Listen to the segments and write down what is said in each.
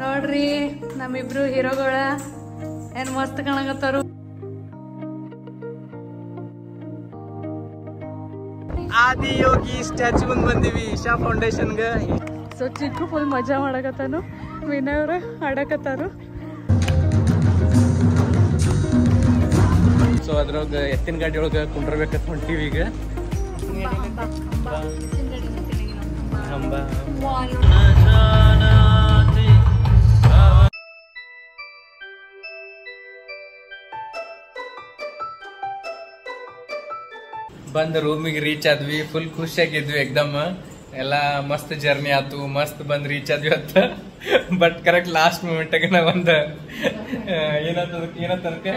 ನೋಡ್ರಿ ನಮ್ಮಿಬ್ರು ಹೀರೋಗಳ ಏನ್ ಮಸ್ತ್ ಕಾಣಕತ್ತಾರು. ಆದಿ ಯೋಗಿ ಸ್ಟ್ಯಾಚು ಮುಂದ್ ಬಂದಿವಿ ಇಶಾ ಫೌಂಡೇಶನ್ಗೆ ಸೊ ಚಿಕ್ಕು ಫುಲ್ ಮಜಾ ಮಾಡಕತ್ತಾನು. ವಿನಯವ್ರು ಆಡಕತ್ತಾರು ಸೊ ಅದ್ರೊಳಗ ಎತ್ತಿನ ಗಾಡಿ ಒಳಗ ಕುಂಡ್ರಬೇಕಂತ ಹೊಂಟಿವಿ ಈಗ. ಹಂಬ. ಬಂದ್ ರೂಮಿಗೆ ರೀಚ್ ಆದ್ವಿ ಫುಲ್ ಖುಷಿಯಾಗಿದ್ವಿ ಎಕ್ದಮ್ ಎಲ್ಲ ಮಸ್ತ್ ಜರ್ನಿ ಆತು, ಮಸ್ತ್ ಬಂದು ರೀಚ್ ಆದ್ವಿ ಅಂತ. ಬಟ್ ಕರೆಕ್ಟ್ ಲಾಸ್ಟ್ ಮೂಮೆಂಟಾಗ ನಾವು ಒಂದು ಏನಂತ ಏನಂತದಕ್ಕೆ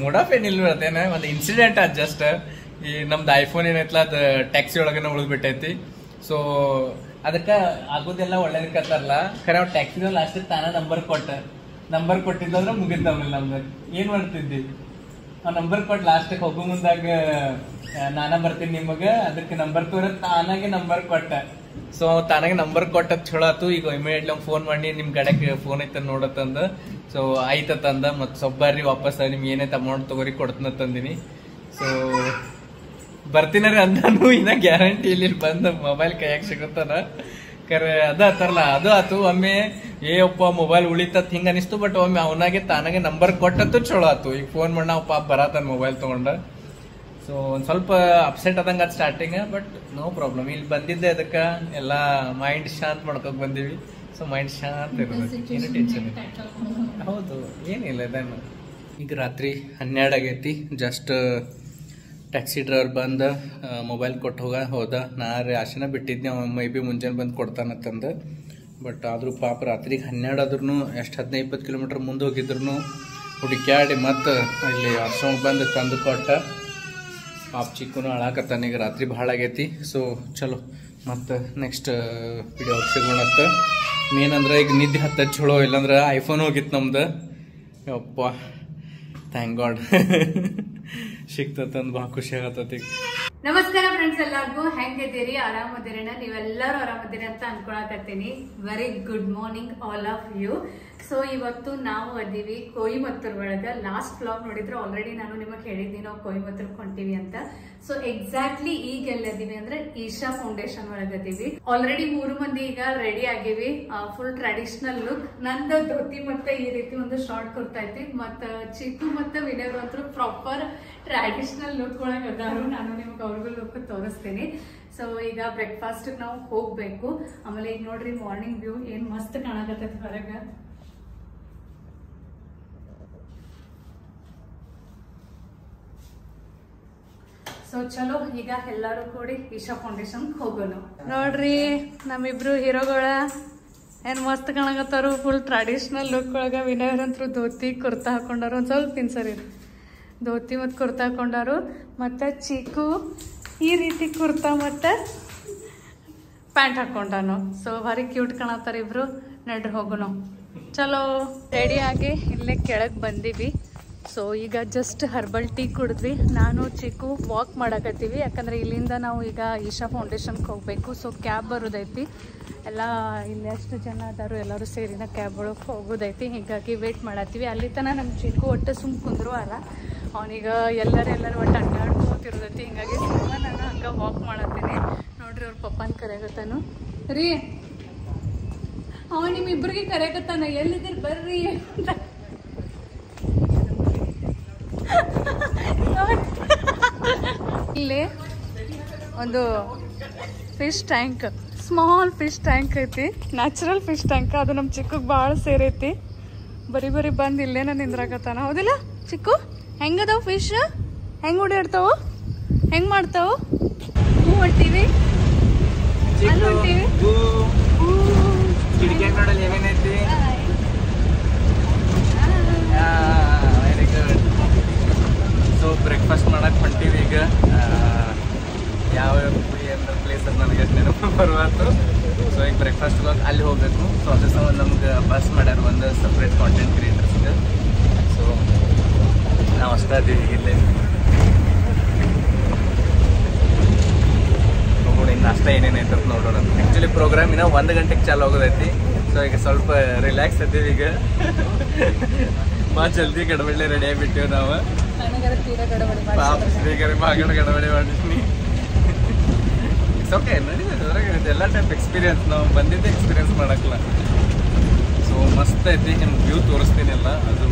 ಮೂಡ್ ಆಫ್ ಏನಿಲ್ಲ ಅದೇನ ಒಂದು ಇನ್ಸಿಡೆಂಟ್ ಆಯ್ತು ಜಸ್ಟ್ ಈ ನಮ್ದು ಐಫೋನ್ ಏನೈತಲ್ಲ ಅದು ಟ್ಯಾಕ್ಸಿ ಒಳಗನೆ ಉಳಿದ್ಬಿಟ್ಟೈತಿ. ಸೊ ಅದಕ್ಕ ಆಗೋದೆಲ್ಲ ಒಳ್ಳೇದಕ್ಕತ್ತಾರಲ್ಲ ಖರೆ ಅವ್ರು ಟ್ಯಾಕ್ಸಿ ಲಾಸ್ಟ್ ತಾನ ನಂಬರ್ ಕೊಟ್ಟ. ನಂಬರ್ ಕೊಟ್ಟಿದ್ದಂದ್ರೆ ಆಮೇಲೆ ನಮ್ದು. ಏನ್ ಮಾಡ್ತಿದ್ದಿ? ಆ ನಂಬರ್ ಕೊಟ್ಟು ಲಾಸ್ಟಿಗೆ ಹೋಗೋ ಮುಂದಾಗ ನಾನ ಬರ್ತೀನಿ ನಿಮಗ. ಅದಕ್ಕೆ ನಂಬರ್ ತೋರ, ತಾನಾಗೆ ನಂಬರ್ ಕೊಟ್ಟ. ಸೊ ತಾನಾಗೆ ನಂಬರ್ ಕೊಟ್ಟದ್ ಚಲೋ ಆತು. ಈಗ ಇಮಿಡಿಯೇಟ್ಲಿ ಫೋನ್ ಮಾಡಿ, ನಿಮ್ ಕಡೆಗೆ ಫೋನ್ ಐತ ನೋಡತ್ತಂದ ಸೊ ಆಯ್ತಂದ ಮತ್ ಸೊಬ್ಬರ್ರಿ ಬರ್ರಿ ವಾಪಸ್ ನಿಮ್ಗೆ ಏನೈತೆ ಅಮೌಂಟ್ ತಗೋರಿ ಕೊಡ್ತನ ತಂದಿನಿ. ಸೊ ಬರ್ತೀನಾರ ಅಂದಾನು ಇನ್ನ ಗ್ಯಾರಂಟಿ ಇಲ್ಲಿ ಬಂದ ಮೊಬೈಲ್ ಕೈಯಾಗ ಸಿಗುತ್ತಾನ. ಕರೆ ಅದ ಆತರಲ್ಲ ಅದು ಆತು ಒಮ್ಮೆ ಏ ಅಪ್ಪ ಮೊಬೈಲ್ ಉಳಿತತ್ ಹಿಂಗ ಅನಿಸ್ತು ಬಟ್ ಒಮ್ಮೆ ಅವನಾಗೆ ತಾನಾಗೆ ನಂಬರ್ ಕೊಟ್ಟತ್ತು ಚಲೋ ಆತು. ಈಗ ಫೋನ್ ಮಾಡಿ ನಾವು ಪಾಪ ಬರತಾನ ಮೊಬೈಲ್ ತಗೊಂಡ. ಸೊ ಒಂದ್ ಸ್ವಲ್ಪ ಅಪ್ಸೆಟ್ ಆದಂಗ ಅದು ಸ್ಟಾರ್ಟಿಂಗ್ ಬಟ್ ನೋ ಪ್ರಾಬ್ಲಮ್ ಇಲ್ಲಿ ಬಂದಿದ್ದೆ ಅದಕ್ಕೆ ಎಲ್ಲ ಮೈಂಡ್ ಶಾಂತ್ ಮಾಡ್ಕೊಕ್ ಬಂದೀವಿ. ಸೊ ಮೈಂಡ್ ಶಾಂತ ಇರೋದು ಏನು ಟೆನ್ಷನ್ ಇಲ್ಲ. ಹೌದು ಏನಿಲ್ಲ ಇದನ್ನು ಈಗ ರಾತ್ರಿ ಹನ್ನೆರಡು ಆಗೈತಿ. ಜಸ್ಟ್ ಟ್ಯಾಕ್ಸಿ ಡ್ರೈವರ್ ಬಂದ ಮೊಬೈಲ್ ಕೊಟ್ಟು ಹೋಗ, ಹೋದ. ನಾ ರೀ ಆಶೆನ ಬಿಟ್ಟಿದ್ದೆ ಮೈ ಬಿ ಮುಂಜಾನೆ ಬಂದು ಕೊಡ್ತಾನತ್ತಂದ ಬಟ್ ಆದರೂ ಪಾಪ ರಾತ್ರಿಗೆ ಹನ್ನೆರಡು ಆದ್ರೂ ಎಷ್ಟು ಹದಿನೈದು ಇಪ್ಪತ್ತು ಕಿಲೋಮೀಟ್ರ್ ಮುಂದೆ ಹೋಗಿದ್ರು ಹುಡುಕ್ಯಾಡಿ ಮತ್ತು ಇಲ್ಲಿ ಅಸೋ ಬಂದು ತಂದು ಕೊಟ್ಟ. ಪಾಪ ಚಿಕ್ಕನು ಅಳಾಕತ್ತಾನ, ಈಗ ರಾತ್ರಿ ಭಾಳ ಆಗೈತಿ. ಸೊ ಚಲೋ. ಮತ್ತು ನೆಕ್ಸ್ಟ್ ವಿಡಿಯೋ ಸಿಗೋಣತ್ತ ಮೇನ್ ಅಂದ್ರೆ ಈಗ ನಿದ್ದೆ ಹತ್ತದ ಚಲೋ, ಇಲ್ಲಾಂದ್ರೆ ಐಫೋನ್ ಹೋಗಿತ್ತು ನಮ್ದು. ಯಪ್ಪ. ಥ್ಯಾಂಕ್ ಗಾಡ್ ಸಿಕ್ತಂದು ಬಹಳ ಖುಷಿ ಆಗತ್ತೈತಿ ನಮಸ್ಕಾರ ಫ್ರೆಂಡ್ಸ್ ಎಲ್ಲರಿಗೂ. ಹೆಂಗಿದ್ದೀರಿ? ಆರಾಮದಿರೇನ? ನೀವೆಲ್ಲರೂ ಆರಾಮದಿರಿ ಅಂತ ಅನ್ಕೊಳಕತ್ತೀನಿ. Very good morning all of you so ಇವತ್ತು ನಾವು ಅದೀವಿ ಕೊಯಿಮತ್ತೂರ್ ಒಳಗ ಲಾಸ್ಟ್ ಬ್ಲಾಗ್ ನೋಡಿದ್ರೆ ಆಲ್ರೆಡಿ ನಾನು ನಿಮಗೆ ಹೇಳಿದ್ದೀನಿ ನಾವು ಕೊಯಿಮತ್ತೂರ್ ಕೊಂತೀವಿ ಅಂತ. ಸೊ ಎಕ್ಸಾಕ್ಟ್ಲಿ ಈಗ ಎಲ್ಲದೀವಿ ಅಂದ್ರೆ ಈಶಾ ಫೌಂಡೇಶನ್ ಒಳಗದೀವಿ ಆಲ್ರೆಡಿ ಮೂರು ಮಂದಿ ಈಗ ರೆಡಿ ಆಗಿವಿ. ಫುಲ್ ಟ್ರೆಡಿಷನಲ್ ಲುಕ್ ನಂದು ಧೋತಿ ಮತ್ತೆ ಈ ರೀತಿ ಒಂದು ಶಾರ್ಟ್ ಕುರ್ತಾ ಐತಿ. ಮತ್ತ ಚಿಕ್ಕು ಮತ್ತೆ ವಿನಯ್ ಅಂತೂ ಪ್ರಾಪರ್ ಟ್ರೆಡಿಷನಲ್ ಲುಕ್ ಒಳಗೆ ಅದಾರು ನಾನು ನಿಮ್ಗೆ ಅವ್ರಿಗೂ ಲುಕ್ ತೋರಿಸ್ತೀನಿ. ಸೊ ಈಗ ಬ್ರೇಕ್ಫಾಸ್ಟ್ ನಾವು ಹೋಗ್ಬೇಕು. ಆಮೇಲೆ ಈಗ ನೋಡ್ರಿ ಮಾರ್ನಿಂಗ್ ವ್ಯೂ ಏನ್ ಮಸ್ತ್ ಕಾಣಕತ್ತೈತಿ ಹೊರಗ. ಸೊ ಚಲೋ, ಈಗ ಎಲ್ಲರೂ ಕೂಡಿ ಈಶಾ ಫೌಂಡೇಶನ್ ಹೋಗೋಣ. ನೋಡ್ರಿ, ನಮ್ಮಿಬ್ರು ಹೀರೋಗಳ ಏನ್ ಮಸ್ತ್ ಕಾಣಕತ್ತಾರು ಫುಲ್ ಟ್ರಾಡಿಷನಲ್ ಲುಕ್ ಒಳಗ ವಿನಯರ್ ಅಂತೂ ಧೋತಿ, ಕುರ್ತಾ ಹಾಕೊಂಡಾರು, ಒಂದ್ ಸ್ವಲ್ಪ ತಿನ್ಸರಿ ಧೋತಿ ಮತ್ತು ಕುರ್ತಾ ಹಾಕೊಂಡಾರು, ಮತ್ತೆ ಚೀಕು, ಈ ರೀತಿ ಕುರ್ತಾ ಮತ್ತೆ ಪ್ಯಾಂಟ್ ಹಾಕೊಂಡಾನು. ಸೊ ಭಾರಿ ಕ್ಯೂಟ್ ಕಾಣತ್ತಾರ ಇಬ್ರು. ನಡ್ರಿ ಹೋಗೋಣ. ಚಲೋ ರೆಡಿ ಆಗಿ ಇಲ್ಲೇ ಕೆಳಗೆ ಬಂದೀವಿ. ಸೊ ಈಗ ಜಸ್ಟ್ ಹರ್ಬಲ್ ಟೀ ಕುಡಿದ್ವಿ. ನಾನು, ಚಿಕ್ಕು ವಾಕ್ ಮಾಡಕತ್ತೀವಿ. ಯಾಕಂದ್ರೆ ಇಲ್ಲಿಂದ ನಾವು ಈಗ ಈಶಾ ಫೌಂಡೇಶನ್ಗೆ ಹೋಗಬೇಕು. ಸೊ ಕ್ಯಾಬ್ ಬರೋದೈತಿ. ಎಲ್ಲ, ಇಲ್ಲಿ ಎಷ್ಟು ಜನ ಅದಾರು. ಎಲ್ಲರೂ ಸೇರಿನ ಕ್ಯಾಬ್ ಒಳಗೆ ಹೋಗೋದೈತಿ. ಹೀಗಾಗಿ ವೇಟ್ ಮಾಡತ್ತೀವಿ. ಅಲ್ಲಿ ತನಕ ನಮ್ಮ ಚಿಕ್ಕು ಒಟ್ಟು ಸುಮ್ ಕುಂದ್ರು ಅಲ್ಲ. ಅವನೀಗ ಎಲ್ಲರೂ ಎಲ್ಲರೂ ಒಟ್ಟು ಅಡ್ಡಾಡ್ಕೋತಿರೋದೈತಿ ಹಿಂಗಾಗಿ ಸುಮ್ಮ ನಾನು ಹಂಗೆ ವಾಕ್ ಮಾಡತ್ತೀನಿ. ನೋಡ್ರಿ ಅವ್ರ ಪಪ್ಪನ ಕರೆಯಾಗತ್ತಾನು ರೀ ಅವ ನಿಮ್ಮಿಬ್ರಿಗೆ ಕರೆಯಾಗತ್ತಾನ ಎಲ್ಲಿದ್ದೀರಿ? ಬರ್ರಿ ಅಂತ. ಇಲ್ಲಿ ಒಂದು fish tank small fish tank ಐತಿ. ನ್ಯಾಚುರಲ್ ಫಿಶ್ ಟ್ಯಾಂಕ್ ಅದು ನಮ್ಮ ಚಿಕ್ಕಗೆ ಭಾಳ ಸೇರೈತಿ. ಬರೀ ಬರಿ ಬಂದು ಇಲ್ಲೇನ ನಿಂದ್ರಾಕತ್ತಾನ. ಹೌದಿಲ್ಲ? ಚಿಕ್ಕು, ಹೆಂಗದಾವ ಫಿಶ್ ಹೆಂಗ್ ಓಡಾಡ್ತಾವು ಹೆಂಗ್ ಮಾಡ್ತಾವು? ಹೂ ಹೊಂಟೀವಿ? ಅಲ್ಲಿ ಹೊಂಟೀವಿ? ಹೂ. ಕಿಟಕಿ ನೋಡಲ್ಲಿ ಏನೇನೈತಿ ವೆರಿ ಗುಡ್ ಸೊ ಬ್ರೇಕ್ಫಾಸ್ಟ್ ಮಾಡಕ್ ಹೊಂಟೀವಿ ಈಗ ಆ, ಯಾವ ಏನು ಪ್ಲೇಸ್ ಅದು ನನಗೆ ಅಷ್ಟು ನೆನಪು ಬರುವತ್ತು ಸೊ ಈಗ ಬ್ರೇಕ್ಫಾಸ್ಟ್ ಅಲ್ಲಿ ಹೋಗ್ಬೇಕು ಸೊ ಅದ್ರ ಸಂಬಂಧ ನಮ್ಗೆ ಬಸ್ ಮಾಡ್ಯಾರ ಒಂದು ಸಪ್ರೇಟ್ ಕಾಂಟೆಂಟ್ ಕ್ರಿಯೇಟರ್ಸ್ಗೆ ಸೊ ನಾವು ಅಷ್ಟೇ ಅದೀವಿ ಈಗ ಇಲ್ಲೇ ನೋಡೋಣ ಇನ್ನು ಅಷ್ಟೇ ಏನೇನೈತೆ ಅಂತ ನೋಡೋಣ ಆ್ಯಕ್ಚುಲಿ ಪ್ರೋಗ್ರಾಮ್ ಇನ್ನ ಒಂದು ಗಂಟೆಗೆ ಚಾಲು ಹೋಗೋದೈತಿ. ಸೊ ಈಗ ಸ್ವಲ್ಪ ರಿಲ್ಯಾಕ್ಸ್ ಅದೀವಿ ಈಗ. ಮಾ ಜಲ್ದಿ ಗಡಬಡ್ಲೆ ರೆಡಿ ಆಗಿಬಿಟ್ಟಿವಿ ನಾವು. ಪಾಪ ಮಗನ ಗಡಬಡಿ ಮಾಡಿಸ್ನಿ ಇಟ್ಸ್ ಓಕೆ ನಡೀತದೆ ಎಲ್ಲ ಟೈಪ್ ಎಕ್ಸ್ಪೀರಿಯನ್ಸ್ ನಾವು ಬಂದಿದ್ದೆ ಎಕ್ಸ್ಪೀರಿಯನ್ಸ್ ಮಾಡಕ್ಕಲ್ಲ. ಸೊ ಮಸ್ತ್ ಐತಿ, ನಿಮ್ಗೆ ವ್ಯೂ ತೋರಿಸ್ತೀನಿ ಎಲ್ಲ. ಅದು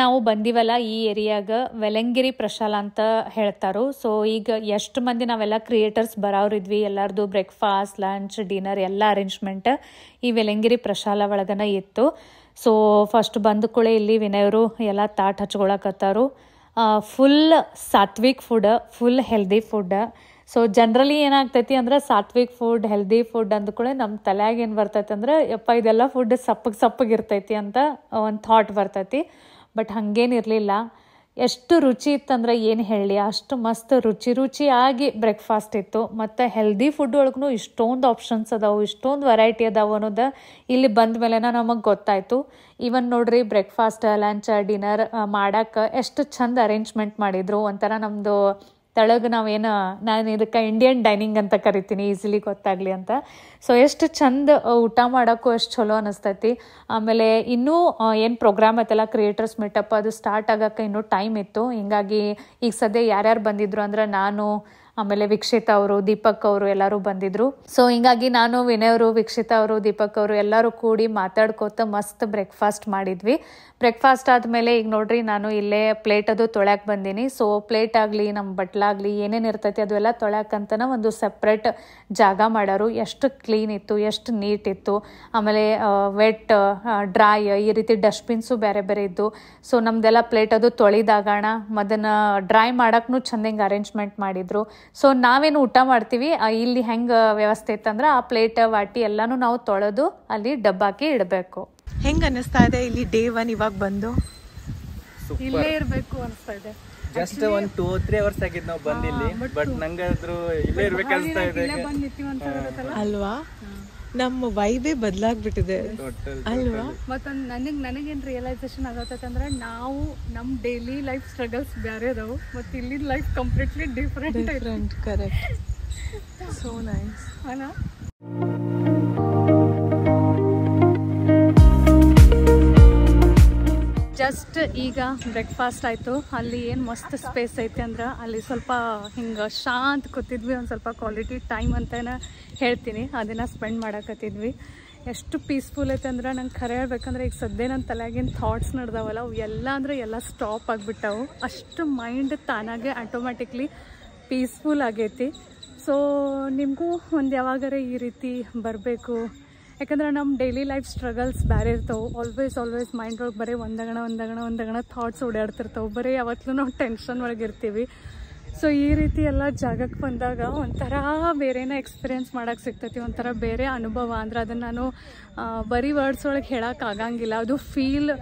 ನಾವು ಬಂದಿವಲ್ಲ ಈ ಏರಿಯಾಗ ವೆಲಂಗಿರಿ ಪ್ರಶಾಲ ಅಂತ ಹೇಳ್ತಾರೋ. ಸೊ ಈಗ ಎಷ್ಟು ಮಂದಿ ನಾವೆಲ್ಲ ಕ್ರಿಯೇಟರ್ಸ್ ಬರೋರಿದ್ವಿ ಎಲ್ಲರದು ಬ್ರೇಕ್ಫಾಸ್ಟ್ ಲಂಚ್ ಡಿನ್ನರ್ ಎಲ್ಲ ಅರೇಂಜ್ಮೆಂಟ್ ಈ ವೆಲಂಗಿರಿ ಪ್ರಶಾಲ ಒಳಗನ ಇತ್ತು. ಸೊ ಫಸ್ಟ್ ಬಂದ ಕೂಳೆ ಇಲ್ಲಿ ವಿನಯರು ಎಲ್ಲ ತಾಟ್ ಹಚ್ಕೊಳಕತ್ತಾರು. Full sattvic food full healthy food so generally ಏನಾಗ್ತೈತಿ ಅಂದ್ರೆ ಸಾತ್ವಿಕ್ ಫುಡ್ ಹೆಲ್ದಿ ಫುಡ್ ಅಂದ್ಕೂಳೆ ನಮ್ಮ ತಲೆಯಾಗ ಏನು ಬರ್ತೈತಿ ಅಂದ್ರೆ, ಯಪ್ಪ, ಇದೆಲ್ಲ ಫುಡ್ ಸಪ್ಪಗೆ ಸಪ್ಪಗೆ ಇರ್ತೈತಿ ಅಂತ ಒಂದು ಥಾಟ್ ಬರ್ತೈತಿ. ಬಟ್ ಹಾಗೇನಿರಲಿಲ್ಲ ಎಷ್ಟು ರುಚಿ ಇತ್ತಂದ್ರೆ ಏನು ಹೇಳಿ, ಅಷ್ಟು ಮಸ್ತ್ ರುಚಿ ರುಚಿಯಾಗಿ ಬ್ರೇಕ್ಫಾಸ್ಟ್ ಇತ್ತು. ಮತ್ತು ಹೆಲ್ದಿ ಫುಡ್ ಒಳಗೂ ಇಷ್ಟೊಂದು ಆಪ್ಷನ್ಸ್ ಅದಾವು, ಇಷ್ಟೊಂದು ವೆರೈಟಿ ಅದಾವೆ ಅನ್ನೋದು ಇಲ್ಲಿ ಬಂದ ಮೇಲೆ ನಮಗೆ ಗೊತ್ತಾಯಿತು. ಈವನ್ ನೋಡ್ರಿ ಬ್ರೇಕ್ಫಾಸ್ಟ್ ಲಂಚ್ ಡಿನ್ನರ್ ಮಾಡಕ್ಕೆ ಎಷ್ಟು ಚಂದ ಅರೇಂಜ್ಮೆಂಟ್ ಮಾಡಿದರು ಒಂಥರ ನಮ್ಮದು ತೆಳಗೆ ನಾವೇನು, ನಾನು ಇದಕ್ಕೆ ಇಂಡಿಯನ್ ಡೈನಿಂಗ್ ಅಂತ ಕರಿತೀನಿ ಈಸಿಲಿ ಗೊತ್ತಾಗಲಿ ಅಂತ. ಸೊ ಎಷ್ಟು ಚಂದ ಊಟ ಮಾಡೋಕ್ಕೂ ಎಷ್ಟು ಚಲೋ ಅನಿಸ್ತೈತಿ. ಆಮೇಲೆ ಇನ್ನೂ ಏನು ಪ್ರೋಗ್ರಾಮ್ ಐತಲ್ಲ ಕ್ರಿಯೇಟರ್ಸ್ ಮೀಟಪ್ ಅದು ಸ್ಟಾರ್ಟ್ ಆಗೋಕ್ಕೆ ಇನ್ನೂ ಟೈಮ್ ಇತ್ತು. ಹಿಂಗಾಗಿ ಈಗ ಸದ್ಯ ಯಾರ್ಯಾರು ಬಂದಿದ್ರು ಅಂದ್ರೆ ನಾನು, ಆಮೇಲೆ ವೀಕ್ಷಿತ ಅವರು, ದೀಪಕ್ ಅವರು ಎಲ್ಲರೂ ಬಂದಿದ್ರು. ಸೊ ಹಿಂಗಾಗಿ ನಾನು, ವಿನಯ್ ಅವರು, ವೀಕ್ಷಿತ ಅವರು, ದೀಪಕ್ ಅವರು ಎಲ್ಲರೂ ಕೂಡಿ ಮಾತಾಡ್ಕೋತ ಮಸ್ತ್ ಬ್ರೇಕ್ಫಾಸ್ಟ್ ಮಾಡಿದ್ವಿ. ಬ್ರೇಕ್ಫಾಸ್ಟ್ ಆದಮೇಲೆ ಈಗ ನೋಡ್ರಿ, ನಾನು ಇಲ್ಲೇ ಪ್ಲೇಟ್ ಅದು ತೊಳ್ಯಾಕೆ ಬಂದೀನಿ. ಸೊ ಪ್ಲೇಟ್ ಆಗಲಿ ನಮ್ಮ ಬಟ್ಲಾಗಲಿ, ಏನೇನು ಇರ್ತೈತಿ ಅದು ಎಲ್ಲ ತೊಳ್ಯಾಕಂತನ ಒಂದು ಸಪ್ರೇಟ್ ಜಾಗ ಮಾಡೋರು. ಎಷ್ಟು ಕ್ಲೀನ್ ಇತ್ತು, ಎಷ್ಟು ನೀಟ್ ಇತ್ತು. ಆಮೇಲೆ ವೆಟ್ ಡ್ರೈ ಈ ರೀತಿ ಡಸ್ಟ್ಬಿನ್ಸು ಬೇರೆ ಬೇರೆ ಇದ್ದು. ಸೊ ನಮ್ದೆಲ್ಲ ಪ್ಲೇಟ್ ಅದು ತೊಳಿದಾಗಣ ಅದನ್ನು ಡ್ರೈ ಮಾಡೋಕ್ಕೂ ಚಂದಂಗೆ ಅರೇಂಜ್ಮೆಂಟ್ ಮಾಡಿದ್ರು. ಸೊ ನಾವೇನು ಊಟ ಮಾಡ್ತೀವಿ ಇಲ್ಲಿ ಹೆಂಗೆ ವ್ಯವಸ್ಥೆ ಇತ್ತಂದ್ರೆ, ಆ ಪ್ಲೇಟ್ ವಾಟಿ ಎಲ್ಲನೂ ನಾವು ತೊಳೆದು ಅಲ್ಲಿ ಡಬ್ಬಾಕಿ ಇಡಬೇಕು. ಹೆಂಗ್ ಅನಿಸ್ತಾ ಇದೆ ಇಲ್ಲಿ ಡೇ ಒನ್ ಇವಾಗ ಬಂದು? ಇಲ್ಲೇ ಇರಬೇಕು ಅನಿಸ್ತಾ ಇದೆ. ಜಸ್ಟ್ ಒಂದ್ ಟೂ ತ್ರೀ ಅವರ್ಸ್ ಆಗಿದ್ ನಾವು ಬಂದಿಲ್ಲಿ ಬಟ್ ನಂಗಾದ್ರು ಇಲ್ಲೇ ಇರ್ಬೇಕನ್ಸ್ತಾ ಇದೆ ಅಲ್ವಾ? ನಮ್ಮ ವೈಬೇ ಬದಲಾಗ್ಬಿಟ್ಟಿದೆ. ಅಲ್ವಾ? ಮತ್ತೊಂದು ನನಗೆ ನನಗೇನ್ ರಿಯಲೈಸೇಷನ್ ಆಗತ್ತಂದ್ರೆ ನಾವು ನಮ್ಮ ಡೈಲಿ ಲೈಫ್ ಸ್ಟ್ರಗಲ್ಸ್ ಬೇರೆ ಅದಾವು ಮತ್ತು ಇಲ್ಲಿ life completely different different correct so nice ಅಲ್ಲ ಜಸ್ಟ್ ಈಗ ಬ್ರೇಕ್ಫಾಸ್ಟ್ ಆಯಿತು. ಅಲ್ಲಿ ಏನು ಮಸ್ತ್ ಸ್ಪೇಸ್ ಐತೆ ಅಂದ್ರೆ ಅಲ್ಲಿ ಸ್ವಲ್ಪ ಹಿಂಗೆ ಶಾಂತ ಕೂತಿದ್ವಿ, ಒಂದು ಸ್ವಲ್ಪ ಕ್ವಾಲಿಟಿ ಟೈಮ್ ಅಂತ ಹೇಳ್ತೀನಿ. ಅದನ್ನು ಸ್ಪೆಂಡ್ ಮಾಡಕತ್ತಿದ್ವಿ. ಎಷ್ಟು ಪೀಸ್ಫುಲ್ ಐತೆ ಅಂದ್ರೆ ನಂಗೆ ಖರೆ ಹೇಳ್ಬೇಕಂದ್ರೆ ಈಗ ಸದ್ಯ ನನ್ನ ತಲೆಗಿನ ಥಾಟ್ಸ್ ನಡೆದವಲ್ಲ, ಅವು ಎಲ್ಲ ಅಂದ್ರೆ ಎಲ್ಲ ಸ್ಟಾಪ್ ಆಗಿಬಿಟ್ಟವು. ಅಷ್ಟು ಮೈಂಡ್ ತಾನಾಗೆ ಆಟೋಮ್ಯಾಟಿಕ್ಲಿ ಪೀಸ್ಫುಲ್ ಆಗೈತಿ. ಸೊ ನಿಮಗೂ ಒಂದು ಯಾವಾಗಾರೆ ಈ ರೀತಿ ಬರಬೇಕು ಯಾಕಂದ್ರೆ ನಮ್ಮ ಡೈಲಿ ಲೈಫ್ ಸ್ಟ್ರಗಲ್ಸ್ ಬೇರೆ ಇರ್ತವೆ. ಆಲ್ವೇಸ್ ಆಲ್ವೇಸ್ ಮೈಂಡ್ ಒಳಗೆ ಬರೀ ಒಂದಗಣ ಒಂದಗಣ ಒಂದಗಣ ಥಾಟ್ಸ್ ಓಡಾಡ್ತಿರ್ತವೆ. ಬರೀ ಯಾವತ್ತೂ ನಾವು ಟೆನ್ಷನ್ ಒಳಗಿರ್ತೀವಿ ಸೊ ಈ ರೀತಿ ಎಲ್ಲ ಜಾಗಕ್ಕೆ ಬಂದಾಗ ಒಂಥರ ಬೇರೆನ ಎಕ್ಸ್ಪೀರಿಯೆನ್ಸ್ ಮಾಡೋಕ್ಕೆ ಸಿಗ್ತೈತಿ. ಒಂಥರ ಬೇರೆ ಅನುಭವ. ಅಂದ್ರೆ ಅದನ್ನು ನಾನು ಬರೀ ವರ್ಡ್ಸ್ ಒಳಗೆ ಹೇಳೋಕ್ಕಾಗಂಗಿಲ್ಲ ಅದು ಫೀಲ್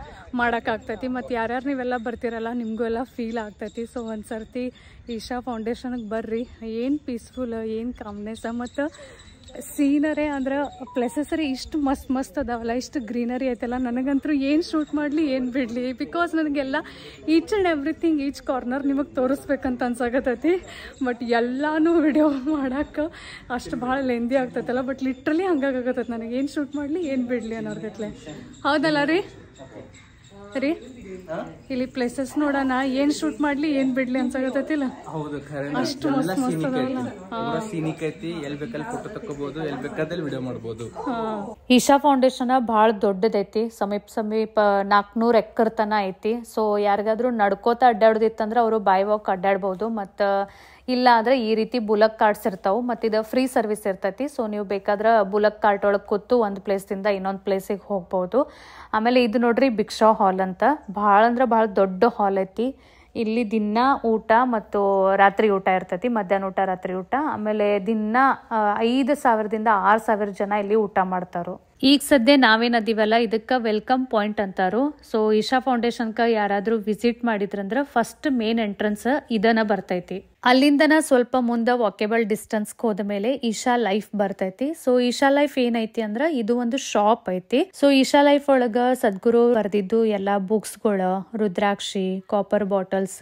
ಮಾಡೋಕ್ಕಾಗ್ತೈತಿ ಮತ್ತು ಯಾರ್ಯಾರು ನೀವೆಲ್ಲ ಬರ್ತೀರಲ್ಲ, ನಿಮಗೂ ಎಲ್ಲ ಫೀಲ್ ಆಗ್ತೈತಿ. ಸೊ ಒಂದು ಸರ್ತಿ ಈಶಾ ಫೌಂಡೇಶನ್ಗೆ ಬರ್ರಿ. ಏನು ಪೀಸ್ಫುಲ್ ಏನು ಕಾಮ್ನೆಸ್ ಮತ್ತು ಸೀನರೇ ಅಂದ್ರೆ ಪ್ಲೇಸಸ್ ಇಷ್ಟು ಮಸ್ತ್ ಮಸ್ತ್ ಅದಾವಲ್ಲ, ಇಷ್ಟು ಗ್ರೀನರಿ ಐತಲ್ಲ, ನನಗಂತೂ ಏನು ಶೂಟ್ ಮಾಡಲಿ, ಏನು ಬಿಡಲಿ ಬಿಕಾಸ್ ನನಗೆಲ್ಲ each and everything each corner ನಿಮಗೆ ತೋರಿಸ್ಬೇಕಂತ ಅನ್ಸಾಕತ್ತೈತಿ. ಬಟ್ ಎಲ್ಲನೂ ವಿಡಿಯೋ ಮಾಡಕ್ಕೆ ಅಷ್ಟು ಭಾಳ ಲೆಂದಿ ಆಗ್ತೈತಲ್ಲ ಬಟ್ ಲಿಟ್ರಲಿ ಹಂಗಾಗತ್ತೈತೆ ನನಗೆ. ಏನು ಶೂಟ್ ಮಾಡಲಿ, ಏನು ಬಿಡಲಿ ಅನ್ನೋರ್ಗಟ್ಲೆ ಹೌದಲ್ಲ ರೀ? ರೀ? ಇಲ್ಲಿ ಪ್ಲೇಸಸ್ ನೋಡೋಣ ಏನು ಶೂಟ್ ಮಾಡ್ಲಿ ಏನು ಬಿಡಲಿ ಅನ್ಸಾಕತ್ತೈತಿಲ್ಲ ಹೌದು ಅಷ್ಟು ಮಸ್ತ್ ಮಸ್ತ್ ಅದಾವಲ್ಲ. ಪೂರಾ ಸೀನಿಕ್ ಐತಿ. ಎಲ್ ಬೇಕಲ್ಲಿ ಫೋಟೋ ತಕ್ಕೋಬಹುದು ಎಲ್ ಬೇಕಾದಲ್ಲಿ ವಿಡಿಯೋ ಮಾಡ್ಬೋದು. ಈಶಾ ಫೌಂಡೇಶನ್ ಬಹಳ ದೊಡ್ಡದೈತಿ. ಸಮೀಪ ಸಮೀಪ ನಾಲ್ಕುನೂರು ಎಕ್ಕರ್ ತನ ಐತಿ. ಸೊ ಯಾರಿಗಾದ್ರೂ ನಡ್ಕೋತ ಅಡ್ಡಾಡೋದಿತ್ತಂದ್ರೆ ಅವರು ಬಾಯ್ ವಾಕ್ ಅಡ್ಡಾಡ್ಬಹುದು ಮತ್ತು ಇಲ್ಲ ಅಂದ್ರೆ ಈ ರೀತಿ ಬುಲಕ್ ಕಾರ್ಡ್ಸ್ ಇರ್ತಾವೆ, ಮತ್ತು ಇದು ಫ್ರೀ ಸರ್ವಿಸ್ ಇರ್ತೈತಿ. ಸೊ ನೀವು ಬೇಕಾದ್ರೆ ಬುಲಕ್ ಕಾರ್ಟ್ ಒಳಗೆ ಕೂತು ಒಂದು ಪ್ಲೇಸಿಂದ ಇನ್ನೊಂದು ಪ್ಲೇಸಿಗೆ ಹೋಗ್ಬೋದು. ಆಮೇಲೆ ಇದು ನೋಡ್ರಿ ಭಿಕ್ಷಾ ಹಾಲ್ ಅಂತ. ಭಾಳ ಅಂದ್ರೆ ಭಾಳ ದೊಡ್ಡ ಹಾಲ್ ಐತಿ. ಇಲ್ಲಿ ದಿನ ಊಟ ಮತ್ತು ರಾತ್ರಿ ಊಟ ಇರ್ತೈತಿ, ಮಧ್ಯಾಹ್ನ ಊಟ, ರಾತ್ರಿ ಊಟ. ಆಮೇಲೆ ದಿನ ಐದು ಸಾವಿರದಿಂದ ಆರು ಸಾವಿರ ಜನ ಇಲ್ಲಿ ಊಟ ಮಾಡ್ತಾರೋ ಈಗ ಸದ್ಯ ನಾವೇನದೀವಲ್ಲ ಇದಕ್ಕೆ ವೆಲ್ಕಮ್ ಪಾಯಿಂಟ್ ಅಂತಾರು. ಸೊ ಇಶಾ ಕ ಯಾರಾದರೂ ವಿಸಿಟ್ ಮಾಡಿದ್ರಂದ್ರೆ ಫಸ್ಟ್ ಮೇನ್ ಎಂಟ್ರೆನ್ಸ್ ಇದನ್ನ ಬರ್ತೈತಿ. ಅಲ್ಲಿಂದನ ಸ್ವಲ್ಪ ಮುಂದೆ ವಾಕೆಬಲ್ ಡಿಸ್ಟೆನ್ಸ್ಗೆ ಹೋದ ಮೇಲೆ ಈಶಾ ಲೈಫ್ ಬರ್ತೈತಿ. ಸೊ ಇಶಾ ಲೈಫ್ ಏನೈತಿ ಅಂದ್ರ ಇದು ಒಂದು ಶಾಪ್ ಐತಿ. ಸೊ ಇಶಾ ಲೈಫ್ ಒಳಗ ಸದ್ಗುರು ಬರ್ದಿದ್ದು ಎಲ್ಲಾ ಬುಕ್ಸ್ಗಳು ರುದ್ರಾಕ್ಷಿ ಕಾಪರ್ ಬಾಟಲ್ಸ್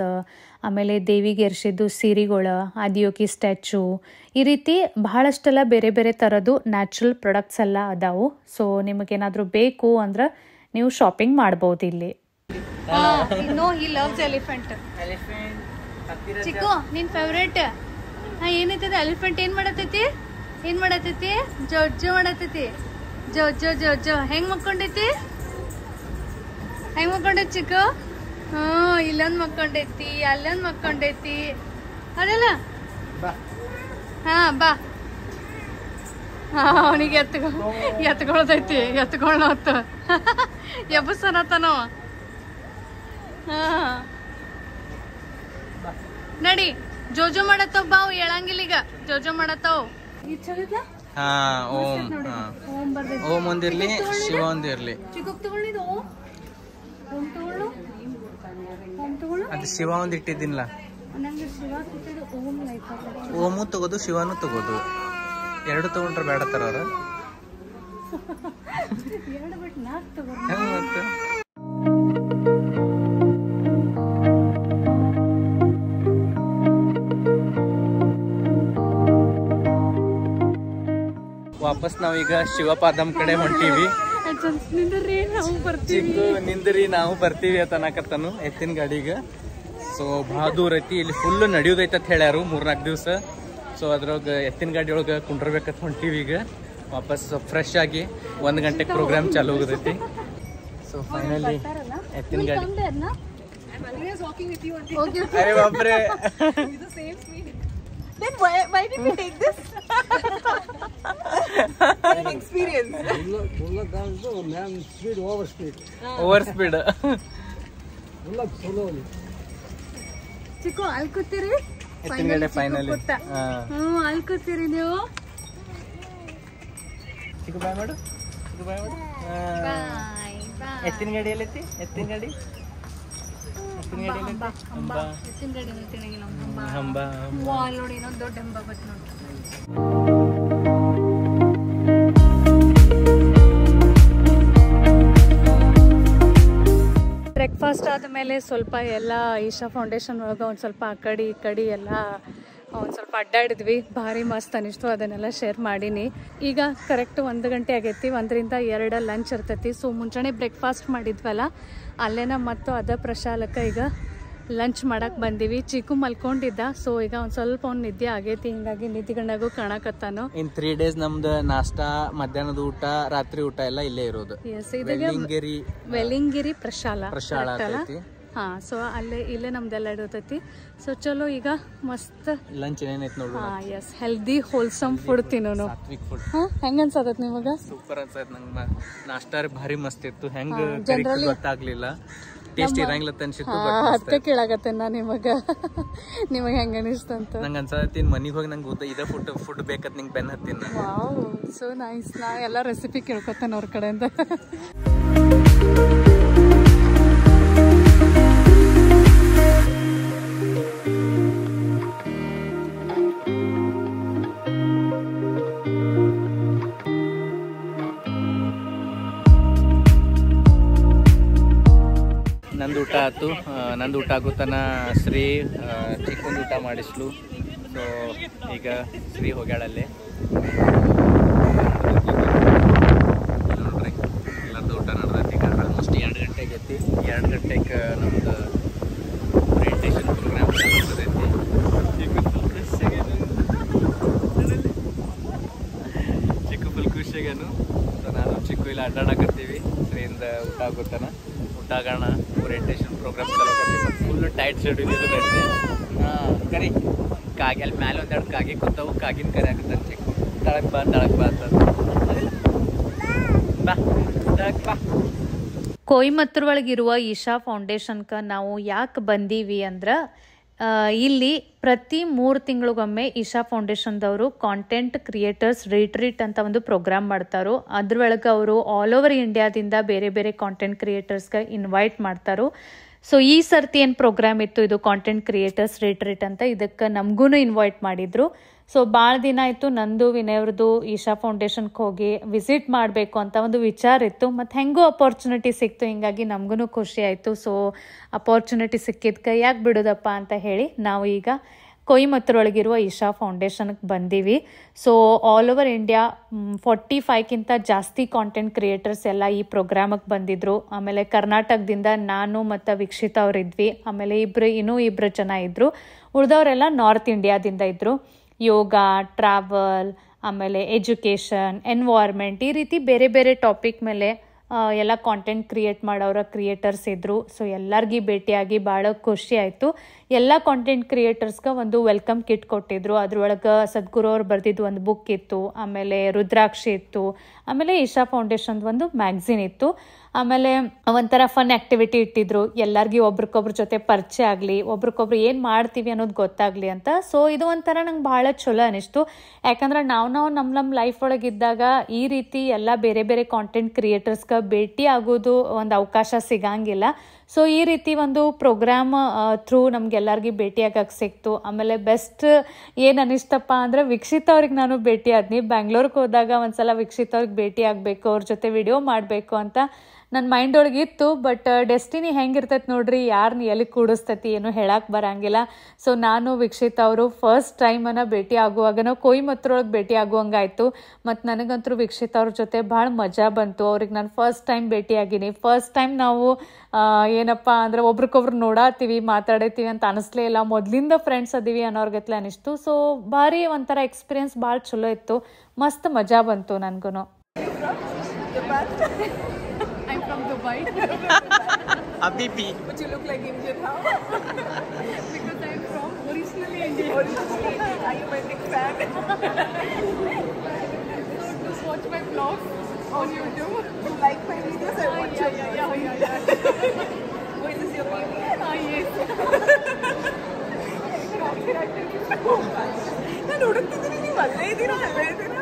ಆಮೇಲೆ ದೇವಿಗೆ ಎರ್ಸಿದ್ದು ಸೀರೆಗಳು ಆದಿಯೋಕಿ ಸ್ಟ್ಯಾಚು, ಈ ರೀತಿ ಬಹಳಷ್ಟೆಲ್ಲ ಬೇರೆ ಬೇರೆ ಥರದ್ದು ನ್ಯಾಚುರಲ್ ಪ್ರಾಡಕ್ಟ್ಸ್ ಎಲ್ಲ ಅದಾವು. ಸೊ ನಿಮಗೇನಾದರೂ ಬೇಕು ಅಂದ್ರೆ ನೀವು ಶಾಪಿಂಗ್ ಮಾಡ್ಬೋದು ಇಲ್ಲಿ. No he loves elephant Chikku, ನಿನ್ ಫೇವ್ರೇಟ್ ಹಾ ಏನೈತದ ಎಲಿಫೆಂಟ್ ಏನ್ ಮಾಡತೈತಿ ಏನ್ ಮಾಡತೈತಿ ಜೋಜ್ ಮಾಡತೈತಿ ಜೋಜ್ ಜೋಜ್ ಹೆಂಗ್ ಮಕ್ಕೊಂಡೈತಿ? ಹೆಂಗ್ ಮಕ್ಕೊಂಡೈತಿ ಚಿಕ್ಕು? ಹ್ಮ್ ಇಲ್ಲೊಂದ್ ಮಕ್ಕೊಂಡೈತಿ ಅಲ್ಲೊಂದ್ ಮಕ್ಕೊಂಡೈತಿ. ಅದಲ್ಲ ಹಾ ಬಾ. ಹಾ ಅವನಿಗೆ ಎತ್ಕೊ ಎತ್ಕೊಳ್ದೈತಿ ಎತ್ಕೊಳ್ಳೋ ಹೊತ್ತು ಎಬ್ಬಸನತನವ. ಹಾ. ನಡಿ ಜೋಜೋ ಮಾಡತ್ತವ್ ಬಾವ್ ಹೇಳಂಗಿಲ್ಲ ಈಗ. ಜೋಜೋ ಮಾಡತ್ತವ್. ಹಾ ಓಂ ಹಾ. ಓಂ ಒಂದಿರ್ಲಿ ಶಿವ ಒಂದಿರ್ಲಿ. ಚಿಕ್ಕ ತಗೊಳ್ಳಿದು? ಓಂ. ಓಂ ತಗೊಳ್ಳು. ಅದು ಶಿವ ಒಂದು ಇಟ್ಟಿದ್ದೀನಿಲ್ಲ. ಲೈಫ್ ಓಮು ತಗೋದು ಶಿವನು ತಗೋದು. ಎರಡು ತಗೊಂಡ್ರೆ ಬೇಡ ತರ ಅವರು. ವಾಪಸ್ ನಾವೀಗ ಶಿವಪಾದಂ ಕಡೆ ಹೊಂಟೀವಿ. ಚಿಕ್ಕು ನಿಂದ್ರಿ ನಾವು ಬರ್ತೀವಿ ಅಂತ ಅನ್ನಕತ್ತನು ಎತ್ತಿನ ಗಾಡಿಗೆ. ಸೊ ಭಾಳ ದೂರ ಐತಿ ಇಲ್ಲಿ ಫುಲ್ ನಡೆಯೋದೈತೆ ಅಂತ ಹೇಳ್ಯಾರು ಮೂರ್ನಾಲ್ಕು ದಿವಸ. ಸೊ ಅದ್ರೊಳಗೆ ಎತ್ತಿನ ಗಾಡಿ ಒಳಗೆ ಕುಂಡ್ರಬೇಕಂತ ಹೊಂಟೀವಿ ಈಗ. ವಾಪಸ್ ಫ್ರೆಶ್ ಆಗಿ ಒಂದು ಗಂಟೆಗೆ ಪ್ರೋಗ್ರಾಮ್ ಚಾಲು ಹೋಗೋದೈತಿ ಸೊ ಫೈನಲಿ ಎತ್ತಿನ ಗಾಡಿ. ಅರೆ ಬಾಬ್ರೆ Then why, why did we take this? An experience. Over speed Chikku ಅಲ್ಲಿ ಕೂತೀರಿ ಎತ್ತಿನ ಗಾಡಿ ಫೈನಲಿ ಹ್ಮ್ ಅಲ್ಲಿ ಕೂತೀರಿ ನೀವು? ಚಿಕ್ಕ ಬಾಯ್ ಮಾಡು. ಚಿಕ್ಕ ಬಾಯ್ ಮಾಡು. ಎತ್ತಿನ ಗಾಡಿ ಎಲ್ಲೈತಿ ಎತ್ತಿನ ಗಾಡಿ? ಎತ್ತಿನ ಆದ ಮೇಲೆ ಹಂಬ ಎತ್ತಿನ ಗಾಡಿ ನಿಲ್ತೀನಿ ಹಂಬ. ವಾಲ್ ನೋಡಿ ಇನ್ನೊಂದು ದೊಡ್ಡ ಹೆಂಬ ಬತ್ ನೋಡಿ. ಬ್ರೇಕ್ಫಾಸ್ಟ್ ಆದಮೇಲೆ ಸ್ವಲ್ಪ ಎಲ್ಲ ಈಶಾ ಫೌಂಡೇಶನ್ ಒಳಗೆ ಒಂದು ಸ್ವಲ್ಪ ಆ ಕಡೆ ಈ ಕಡೆ ಎಲ್ಲ ಒಂದು ಸ್ವಲ್ಪ ಅಡ್ಡಾಡಿದ್ವಿ. ಭಾರಿ ಮಸ್ತ್ ಅನಿಸ್ತು. ಅದನ್ನೆಲ್ಲ ಶೇರ್ ಮಾಡೀನಿ. ಈಗ ಕರೆಕ್ಟ್ ಒಂದು ಗಂಟೆ ಆಗೈತಿ. ಒಂದರಿಂದ ಎರಡು ಲಂಚ್ ಇರ್ತೈತಿ. ಸೊ ಮುಂಚೆನೇ ಬ್ರೇಕ್ಫಾಸ್ಟ್ ಮಾಡಿದ್ವಲ್ಲ ಅಲ್ಲೇನ ಮತ್ತು ಅದ ಪ್ರಶಾಲಕ ಈಗ ಲಂಚ್ ಮಾಡಕ್ಕೆ ಬಂದೀವಿ. ಚಿಕ್ಕು ಮಲ್ಕೊಂಡಿದ್ದ. ಸೊ ಈಗ ಒಂದು ಸ್ವಲ್ಪ ಅವ್ನು ನಿದ್ದೆ ಆಗೈತಿ. ಹಿಂಗಾಗಿ ನಿದ್ದಿಗಣ್ಣಾಗೂ ಕಾಣಕತ್ತಾನು. ಇನ್ ತ್ರೀ ಡೇಸ್ ನಮ್ದು ನಾಷ್ಟಾ ಮಧ್ಯಾಹ್ನದ ಊಟ ರಾತ್ರಿ ಊಟ ಎಲ್ಲ ಇಲ್ಲೇ ಇರೋದು. ವೆಲ್ಲಿಂಗಿರಿ ಪ್ರಶಾಲ. ಪ್ರಶಾಲ ಹಾ ಸೊ ಅಲ್ಲೇ ಇಲ್ಲೇ ನಮ್ದೆಲ್ಲ ಇಡತೈತಿ ಸೊ ಚಲೋ ಈಗ ಮಸ್ತ್. ಲಂಚ್ ಏನೇನೈತಿ ನೋಡಿ ಹಾ ಎಸ್ ಹೆಲ್ದಿ ಹೋಲ್ಸಮ್ ಫುಡ್ ತಿನ್ನೋನು. ಹಾ ಹೆಂಗ ಅನ್ಸತತ್ ನಿಮಗ? ಸೂಪರ್ ಅನ್ಸತ್ ನಂಗೆ ನಾಷ್ಟಾ ಭಾರಿ ಮಸ್ತ್ ಇತ್ತು. ಹೆಂಗ್ generally- ಗೊತ್ತಾಗ್ಲಿಲ್ಲ. ಟೇಸ್ಟ್ ಇರಂಗಿಲ್ಲ ಅನ್ಸಿತ್ತು ಅದಕ್ಕೆ ಕೇಳಾಗತ್ತೆ ನಾ ನಿಮಗ. ನಿಮಗ ಹೆಂಗ ಅನಿಸ್ತಂತ ನಂಗೆ ಅನ್ಸತ್ತೀನಿ ಮನಿಗೆ ಹೋಗಿ ನಂಗೆ ಗೊತ್ತ ಇದೇ ಫುಡ್ ಫುಡ್ ಬೇಕತ್ ನಿಂಗೆ ಬೆನ್ ಹತ್ತೀನಿ ವಾವ್ ಸೊ ನೈಸ್ ನಾ ಎಲ್ಲ ರೆಸಿಪಿ ಕೇಳ್ಕೊತೇನೆ ಅವ್ರ ಕಡೆಯಿಂದ. ಊಟ ಆಯ್ತು. ನಂದು ಊಟ ಆಗುತ್ತಾನ ಶ್ರೀ ಚಿಕ್ಕಂದು ಊಟ ಮಾಡಿಸ್ಲು. ಸೊ ಈಗ ಶ್ರೀ ಹೋಗ್ಯಾಳಲ್ಲೇ. ನೋಡ್ರಿ ಎಲ್ಲರದ್ದು ಊಟ ನಡೆದೈತಿ ಈಗ ಆಲ್ಮೋಸ್ಟ್ ಎರಡು ಗಂಟೆಗೆ ಐತಿ. ಎರಡು ಗಂಟೆಗೆ ನಮ್ದು ಪ್ರೆಸೆಂಟೇಷನ್ ಪ್ರೋಗ್ರಾಮ್ ನಡೆದೈತಿ ಚಿಕ್ಕ ಫುಲ್ ಖುಷಿಗೇನು ಸೊ ನಾನು ಚಿಕ್ಕು ಇಲ್ಲಿ ಅಡ್ಡಾಡಕತ್ತೀವಿ. ಶ್ರೀಯಿಂದ ಊಟ ಆಗುತ್ತಾನ ಆಗೋಣ orientation programme full tight schedule ಇರೋದೈತೆ ಕರಿ. ಕಾಗೆ, ಅಲ್ಲಿ ಮ್ಯಾಲೆ ಒಂದೆರಡು ಕಾಗೆ ಕೂತಾವು, ಕಾಗಿನ ಕರಿ ಅಂತ ಚೆಕ್ ತಳಕ್ ಬಾ ತಳಕ್ ಬಾ ಅಂತ. ಬಾ ಬಾ. ಕೊಯಮತ್ತೂರ್ ಒಳಗಿರುವ ಈಶಾ ಫೌಂಡೇಶನ್ಕ ನಾವು ಯಾಕೆ ಬಂದೀವಿ ಅಂದ್ರೆ ಇಲ್ಲಿ ಪ್ರತಿ ಮೂರು ತಿಂಗಳಿಗೊಮ್ಮೆ ಇಶಾ ಫೌಂಡೇಶನ್ದವರು ಕಾಂಟೆಂಟ್ ಕ್ರಿಯೇಟರ್ಸ್ ರಿಟ್ರೀಟ್ ಅಂತ ಒಂದು ಪ್ರೋಗ್ರಾಮ್ ಮಾಡ್ತಾರೋ. ಅದ್ರೊಳಗೆ ಅವರು ಆಲ್ ಓವರ್ ಇಂಡಿಯಾದಿಂದ ಬೇರೆ ಬೇರೆ ಕಾಂಟೆಂಟ್ ಕ್ರಿಯೇಟರ್ಸ್ಗೆ ಇನ್ವೈಟ್ ಮಾಡ್ತಾರೋ. ಸೊ ಈ ಸರ್ತಿ ಏನು ಪ್ರೋಗ್ರಾಮ್ ಇತ್ತು? ಇದು ಕಾಂಟೆಂಟ್ ಕ್ರಿಯೇಟರ್ಸ್ ರಿಟ್ರೀಟ್ ಅಂತ. ಇದಕ್ಕೆ ನಮಗೂ ಇನ್ವೈಟ್ ಮಾಡಿದ್ರು. ಸೊ ಭಾಳ ದಿನ ಆಯಿತು ನಂದು, ವಿನಯವ್ರದ್ದು ಈಶಾ ಫೌಂಡೇಶನ್ಗೆ ಹೋಗಿ ವಿಸಿಟ್ ಮಾಡಬೇಕು ಅಂತ ಒಂದು ವಿಚಾರ ಇತ್ತು. ಮತ್ತು ಹೆಂಗೂ ಅಪಾರ್ಚುನಿಟಿ ಸಿಕ್ತು, ಹಿಂಗಾಗಿ ನಮಗೂ ಖುಷಿ ಆಯಿತು. ಸೊ ಅಪಾರ್ಚುನಿಟಿ ಸಿಕ್ಕಿದ್ಕೆ ಯಾಕೆ ಬಿಡೋದಪ್ಪ ಅಂತ ಹೇಳಿ ನಾವು ಈಗ ಕೊಯಿಮತ್ತರೊಳಗಿರುವ ಈಶಾ ಫೌಂಡೇಶನ್ಗೆ ಬಂದೀವಿ. So all over India forty ಫೈವ್ಗಿಂತ ಜಾಸ್ತಿ ಕಾಂಟೆಂಟ್ ಕ್ರಿಯೇಟರ್ಸ್ ಎಲ್ಲ ಈ ಪ್ರೋಗ್ರಾಮಿಗೆ ಬಂದಿದ್ದರು ಆಮೇಲೆ ಕರ್ನಾಟಕದಿಂದ ನಾನು ಮತ್ತು ವೀಕ್ಷಿತ ಅವರಿದ್ವಿ. ಆಮೇಲೆ ಇಬ್ಬರು ಇನ್ನೂ ಇಬ್ಬರು ಜನ ಇದ್ದರು ಉಳಿದವರೆಲ್ಲ ನಾರ್ತ್ ಇಂಡಿಯಾದಿಂದ ಇದ್ದರು ಯೋಗ ಟ್ರಾವೆಲ್ ಆಮೇಲೆ ಎಜುಕೇಷನ್ ಎನ್ವೈರ್ಮೆಂಟ್ ಈ ರೀತಿ ಬೇರೆ ಬೇರೆ ಟಾಪಿಕ್ ಮೇಲೆ ಎಲ್ಲ ಕಾಂಟೆಂಟ್ ಕ್ರಿಯೇಟ್ ಮಾಡೋರ ಕ್ರಿಯೇಟರ್ಸ್ ಇದ್ದರು ಸೊ ಎಲ್ಲರಿಗೂ ಭೇಟಿಯಾಗಿ ಭಾಳ ಖುಷಿ ಆಯಿತು. ಎಲ್ಲ ಕಾಂಟೆಂಟ್ ಕ್ರಿಯೇಟರ್ಸ್ಗೆ ಒಂದು ವೆಲ್ಕಮ್ ಕಿಟ್ ಕೊಟ್ಟಿದ್ರು. ಅದ್ರೊಳಗೆ ಸದ್ಗುರು ಅವ್ರು ಬರೆದಿದ್ದು ಒಂದು ಬುಕ್ ಇತ್ತು, ಆಮೇಲೆ ರುದ್ರಾಕ್ಷಿ ಇತ್ತು, ಆಮೇಲೆ ಇಶಾ ಫೌಂಡೇಶನ್ದು ಒಂದು ಮ್ಯಾಗ್ಝಿನ್ ಇತ್ತು. ಆಮೇಲೆ ಒಂಥರ ಫನ್ ಆ್ಯಕ್ಟಿವಿಟಿ ಇಟ್ಟಿದ್ರು. ಎಲ್ಲರಿಗೂ ಒಬ್ರಿಗೊಬ್ರ ಜೊತೆ ಪರಿಚಯ ಆಗಲಿ ಒಬ್ರಿಗೊಬ್ರು ಏನು ಮಾಡ್ತೀವಿ ಅನ್ನೋದು ಗೊತ್ತಾಗಲಿ ಅಂತ. ಸೊ ಇದು ಒಂಥರ ನಂಗೆ ಭಾಳ ಚಲೋ ಅನಿಸ್ತು. ಯಾಕಂದ್ರೆ ನಾವು ನಾವು ನಮ್ಮ ನಮ್ಮ ಲೈಫ್ ಒಳಗೆ ಇದ್ದಾಗ ಈ ರೀತಿ ಎಲ್ಲ ಬೇರೆ ಬೇರೆ ಕಾಂಟೆಂಟ್ ಕ್ರಿಯೇಟರ್ಸ್ಗೆ ಭೇಟಿ ಆಗೋದು ಒಂದು ಅವಕಾಶ ಸಿಗಂಗಿಲ್ಲ. ಸೊ ಈ ರೀತಿ ಒಂದು ಪ್ರೋಗ್ರಾಮ್ ಥ್ರೂ ನಮ್ಗೆಲ್ಲರಿಗೂ ಭೇಟಿಯಾಗಕ್ಕೆ ಸಿಕ್ತು. ಆಮೇಲೆ ಬೆಸ್ಟ್ ಏನು ಅನಿಸ್ತಪ್ಪ ಅಂದರೆ ವೀಕ್ಷಿತ ಅವ್ರಿಗೆ ನಾನು ಭೇಟಿ ಆದ್ನಿ. ಬ್ಯಾಂಗ್ಳೂರ್ಗೆ ಹೋದಾಗ ಒಂದ್ಸಲ ವೀಕ್ಷಿತ ಅವ್ರಿಗೆ ಭೇಟಿ ಆಗಬೇಕು, ಅವ್ರ ಜೊತೆ ವಿಡಿಯೋ ಮಾಡಬೇಕು ಅಂತ. ನನ್ನ ಮೈಂಡ್ ಒಳಗೆ ಇತ್ತು ಬಟ್ ಡೆಸ್ಟಿನಿ ಹೆಂಗಿರ್ತೈತೆ ನೋಡ್ರಿ ಯಾರನ್ನ ಎಲ್ಲಿ ಕೂಡಿಸ್ತೈತಿ ಏನು ಹೇಳಕ್ಕೆ ಬರಂಗಿಲ್ಲ. ಸೊ ನಾನು, ವೀಕ್ಷಿತ್ ಅವರು ಫಸ್ಟ್ ಟೈಮನ್ನು ಭೇಟಿ ಆಗುವಾಗ ನಾವು ಕೊಯಿಮತ್ತೂರೊಳಗೆ ಭೇಟಿ ಆಗುವಂಗಾಯ್ತು. ಮತ್ತು ನನಗಂತೂ ವೀಕ್ಷಿತ್ ಅವ್ರ ಜೊತೆ ಭಾಳ ಮಜಾ ಬಂತು. ಅವ್ರಿಗೆ ನಾನು ಫಸ್ಟ್ ಟೈಮ್ ಭೇಟಿ ಆಗೀನಿ ಫಸ್ಟ್ ಟೈಮ್ ನಾವು ಏನಪ್ಪ ಅಂದ್ರೆ ಒಬ್ರಿಗೊಬ್ರು ನೋಡಾತೀವಿ ಮಾತಾಡತ್ತೀವಿ ಅಂತ ಅನಿಸ್ಲೇ ಇಲ್ಲ. ಮೊದಲಿಂದ ಫ್ರೆಂಡ್ಸ್ ಅದೀವಿ ಅನ್ನೋರ್ಗತ್ಲೆ ಅನಿಸ್ತು. ಸೊ ಭಾರಿ ಒಂಥರ ಎಕ್ಸ್ಪೀರಿಯನ್ಸ್ ಭಾಳ ಚಲೋ ಇತ್ತು. ಮಸ್ತ್ ಮಜಾ ಬಂತು ನನಗೂ from Dubai. Habibi. but you look like Indian, how? because I'm from originally Indian. Originally, are you my big fan? Just watch my vlogs on YouTube. you like my videos? I watch yeah, your yeah, yeah, yeah, videos. Wait, is your baby? Ah, yes. ನಾನು ಹುಡುಕ್ತಿದ್ದೀನಿ ನೀವು ಅಲ್ಲೇ ಇದ್ದೀರಾ ಅಲ್ಲೇ ಇದ್ದೀರಾ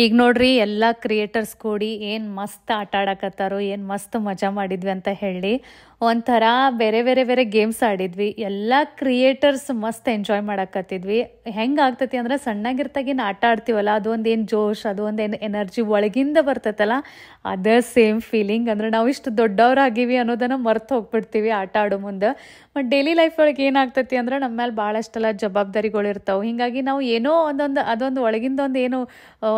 ಈಗ ನೋಡ್ರಿ, ಎಲ್ಲ creators ಕೂಡಿ ಏನು ಮಸ್ತ್ ಆಟ ಆಡಕತ್ತಾರೋ ಏನು ಮಸ್ತ್ ಮಜಾ ಮಾಡಿದ್ವಿ ಅಂತ ಹೇಳಿ ಒಂಥರ ಬೇರೆ ಬೇರೆ ಬೇರೆ ಗೇಮ್ಸ್ ಆಡಿದ್ವಿ. ಎಲ್ಲ ಕ್ರಿಯೇಟರ್ಸ್ ಮಸ್ತ್ ಎಂಜಾಯ್ ಮಾಡಕತ್ತಿದ್ವಿ. ಹೆಂಗೆ ಆಗ್ತೈತಿ ಅಂದ್ರೆ ಸಣ್ಣಗಿರ್ತಾಗಿನ ಆಟ ಆಡ್ತೀವಲ್ಲ, ಅದೊಂದು ಏನು ಜೋಶ್, ಅದೊಂದು ಏನು ಎನರ್ಜಿ ಒಳಗಿಂದ ಬರ್ತೈತಲ್ಲ, ಅದೇ ಸೇಮ್ ಫೀಲಿಂಗ್ ಅಂದ್ರೆ ನಾವು ಇಷ್ಟು ದೊಡ್ಡವರಾಗಿವಿ ಅನ್ನೋದನ್ನ ಮರೆತು ಹೋಗ್ಬಿಡ್ತೀವಿ ಆಟ ಆಡೋ ಮುಂದೆ. ಬಟ್ ಡೈಲಿ ಲೈಫ್ ಒಳಗೆ ಏನಾಗ್ತೈತಿ ಅಂದ್ರೆ ನಮ್ಮ ಮೇಲೆ ಭಾಳಷ್ಟೆಲ್ಲ ಜವಾಬ್ದಾರಿಗಳು ಇರ್ತಾವೆ. ಹಿಂಗಾಗಿ ನಾವು ಏನೋ ಒಂದೊಂದು, ಅದೊಂದು ಒಳಗಿಂದ ಒಂದು ಏನು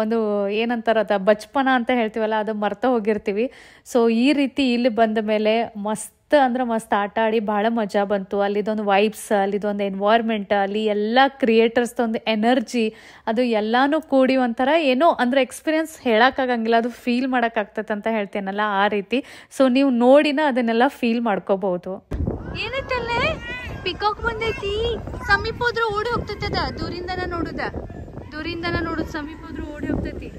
ಒಂದು ಏನಂತಾರ ಅದ, ಬಚ್ಪನ ಅಂತ ಹೇಳ್ತೀವಲ್ಲ, ಅದು ಮರ್ತ ಹೋಗಿರ್ತೀವಿ. ಸೊ ಈ ರೀತಿ ಇಲ್ಲಿ ಬಂದ ಮೇಲೆ ಮಸ್ತ್ ಅಂದ್ರೆ ಮಸ್ತ್ ಆಟ ಆಡಿ ಭಾಳ ಮಜಾ ಬಂತು. ಅಲ್ಲಿದೊಂದು ವೈಬ್ಸ್ ಅಲ್ಲಿದೊಂದು ಎನ್ವೈರ್ಮೆಂಟ್ ಅಲ್ಲಿ ಎಲ್ಲ ಕ್ರಿಯೇಟರ್ಸ್ ಒಂದು ಎನರ್ಜಿ ಅದು ಎಲ್ಲಾನು ಕೂಡಿ ಒಂಥರ ಏನೋ ಅಂದ್ರೆ ಎಕ್ಸ್ಪೀರಿಯನ್ಸ್ ಹೇಳಕ್ಕಾಗಂಗಿಲ್ಲ ಅದು ಫೀಲ್ ಮಾಡೋಕ್ಕಾಗ್ತದೆ ಅಂತ ಹೇಳ್ತೇನಲ್ಲ ಆ ರೀತಿ. ಸೊ ನೀವು ನೋಡಿನ ಅದನ್ನೆಲ್ಲ ಫೀಲ್ ಮಾಡ್ಕೋಬಹುದು ಏನೈತಲ್ಲೇ? ಪಿಕಾಕ್ ಬಂದೈತಿ. ಸಮೀಪ ಹೋದ್ರೆ ಓಡಿ ಹೋಗ್ತೈತೆ ಅದ. ದೂರಿಂದನ ನೋಡುದ. ದೂರಿಂದನ ನೋಡುದು ಸಮೀಪ ಹೋದ್ರೆ ಓಡಿ ಹೋಗ್ತೈತಿ.